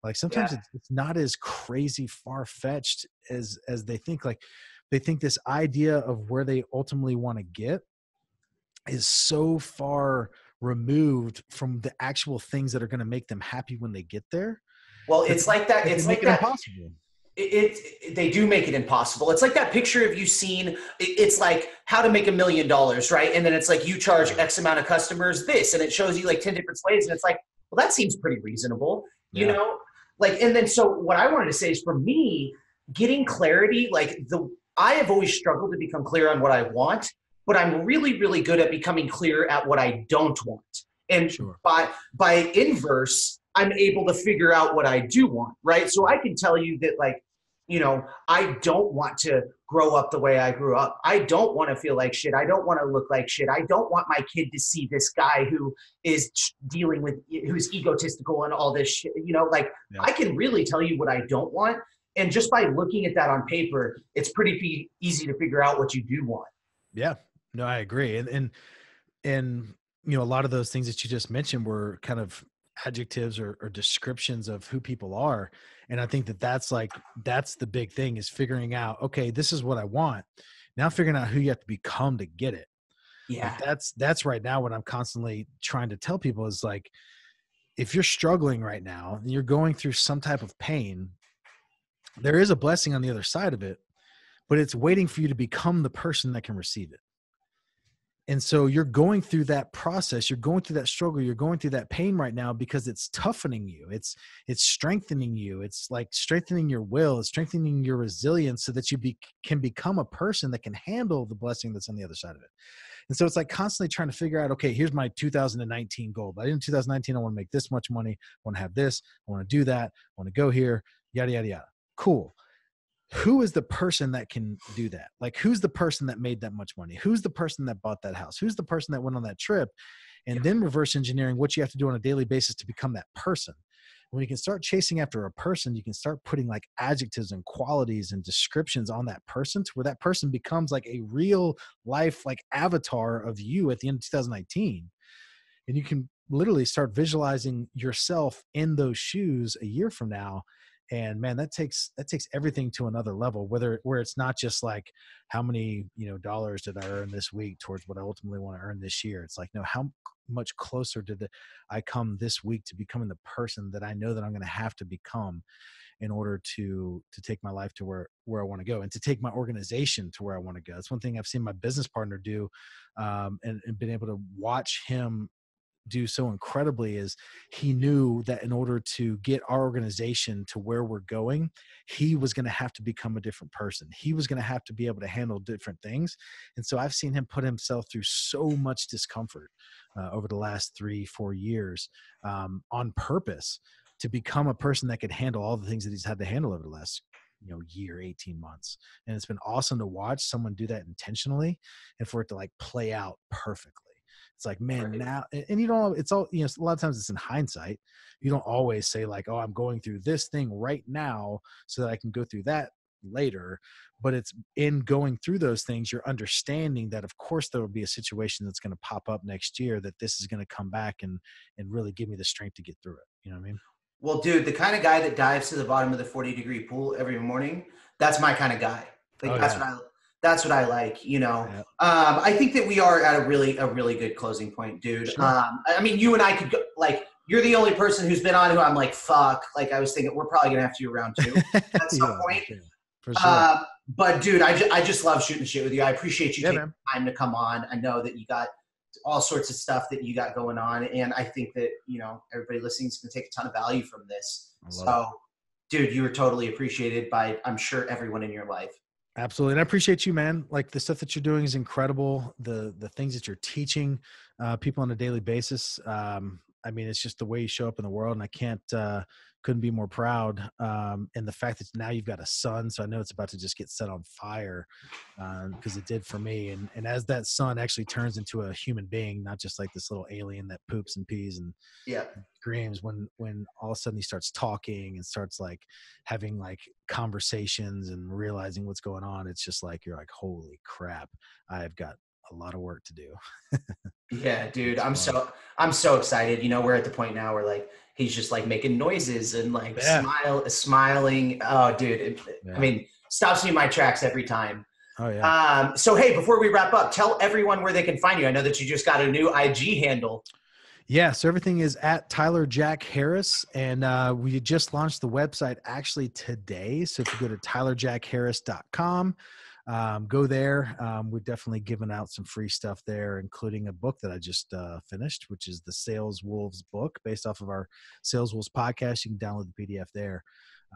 Like sometimes yeah. it's, it's not as crazy far-fetched as as they think. Like they think this idea of where they ultimately want to get is so far removed from the actual things that are going to make them happy when they get there well it's like that it's like that impossible it, it, they do make it impossible. It's like that picture of you seen. It's like how to make a million dollars, right? And then it's like you charge X amount of customers this, and it shows you like ten different ways, and it's like, well, that seems pretty reasonable, you yeah. know? Like, and then so what I wanted to say is for me, getting clarity, like the I have always struggled to become clear on what I want, but I'm really, really good at becoming clear at what I don't want. And sure. by by inverse, I'm able to figure out what I do want, right? So I can tell you that like you know, I don't want to grow up the way I grew up. I don't want to feel like shit. I don't want to look like shit. I don't want my kid to see this guy who is dealing with, who's egotistical and all this shit. You know, like yeah. I can really tell you what I don't want. And just by looking at that on paper, it's pretty easy to figure out what you do want. Yeah, no, I agree. And, and, and, you know, a lot of those things that you just mentioned were kind of adjectives or, or descriptions of who people are and i think that that's like that's the big thing is figuring out okay this is what i want. Now figuring out who you have to become to get it. Yeah. like that's that's right now what i'm constantly trying to tell people is like if you're struggling right now and you're going through some type of pain there is a blessing on the other side of it but it's waiting for you to become the person that can receive it and so you're going through that process you're going through that struggle you're going through that pain right now because it's toughening you it's it's strengthening you it's like strengthening your will it's strengthening your resilience so that you be, can become a person that can handle the blessing that's on the other side of it. And so it's like constantly trying to figure out okay here's my 2019 goal but in 2019 i want to make this much money i want to have this i want to do that i want to go here yada yada yada. Cool who is the person that can do that? Like, who's the person that made that much money? Who's the person that bought that house? Who's the person that went on that trip? And yeah. then reverse engineering what you have to do on a daily basis to become that person. When you can start chasing after a person, you can start putting like adjectives and qualities and descriptions on that person to where that person becomes like a real life, like avatar of you at the end of 2019. And you can literally start visualizing yourself in those shoes a year from now and man that takes that takes everything to another level whether where it's not just like how many you know dollars did i earn this week towards what i ultimately want to earn this year it's like no how much closer did i come this week to becoming the person that i know that i'm going to have to become in order to to take my life to where where I want to go and to take my organization to where I want to go. That's one thing I've seen my business partner do, um, and, and been able to watch him do so incredibly is he knew that in order to get our organization to where we're going he was going to have to become a different person. He was going to have to be able to handle different things. And so i've seen him put himself through so much discomfort uh, over the last three four years um, on purpose to become a person that could handle all the things that he's had to handle over the last you know year 18 months. And it's been awesome to watch someone do that intentionally and for it to like play out perfectly it's like, man, right. now, and you don't, it's all, you know, a lot of times it's in hindsight. You don't always say, like, oh, I'm going through this thing right now so that I can go through that later. But it's in going through those things, you're understanding that, of course, there will be a situation that's going to pop up next year that this is going to come back and, and really give me the strength to get through it. You know what I mean? Well, dude, the kind of guy that dives to the bottom of the 40 degree pool every morning, that's my kind of guy. Like, oh, that's yeah. what I, that's what I like. You know, yeah. um, I think that we are at a really a really good closing point, dude. Sure. Um, I mean, you and I could go like. You're the only person who's been on who I'm like, fuck. Like I was thinking, we're probably gonna have to do round two at some yeah, point. For sure. Uh, but dude, I, ju- I just love shooting shit with you. I appreciate you yeah, taking man. time to come on. I know that you got all sorts of stuff that you got going on, and I think that you know everybody listening is gonna take a ton of value from this. So, it. dude, you were totally appreciated by I'm sure everyone in your life. Absolutely. And I appreciate you, man. Like the stuff that you're doing is incredible. The the things that you're teaching uh, people on a daily basis. Um, I mean, it's just the way you show up in the world, and I can't uh, couldn't be more proud. Um, and the fact that now you've got a son, so I know it's about to just get set on fire because uh, it did for me. And and as that son actually turns into a human being, not just like this little alien that poops and pees and yeah screams, when when all of a sudden he starts talking and starts like having like conversations and realizing what's going on, it's just like you're like, holy crap, I've got a lot of work to do. yeah, dude, I'm so I'm so excited. You know, we're at the point now where like he's just like making noises and like yeah. smile, smiling. Oh, dude, it, yeah. I mean, stops me in my tracks every time. Oh yeah. Um, so hey, before we wrap up, tell everyone where they can find you. I know that you just got a new IG handle. Yeah, so everything is at Tyler Jack Harris, and uh, we just launched the website actually today. So if you go to tylerjackharris.com, um, go there. Um, we've definitely given out some free stuff there, including a book that I just uh, finished, which is the Sales Wolves book based off of our Sales Wolves podcast. You can download the PDF there.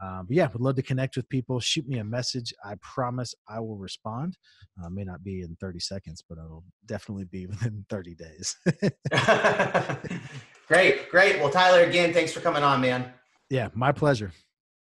Um, but yeah, would love to connect with people. Shoot me a message. I promise I will respond. Uh, may not be in 30 seconds, but it'll definitely be within 30 days. great, great. Well, Tyler, again, thanks for coming on, man. Yeah, my pleasure.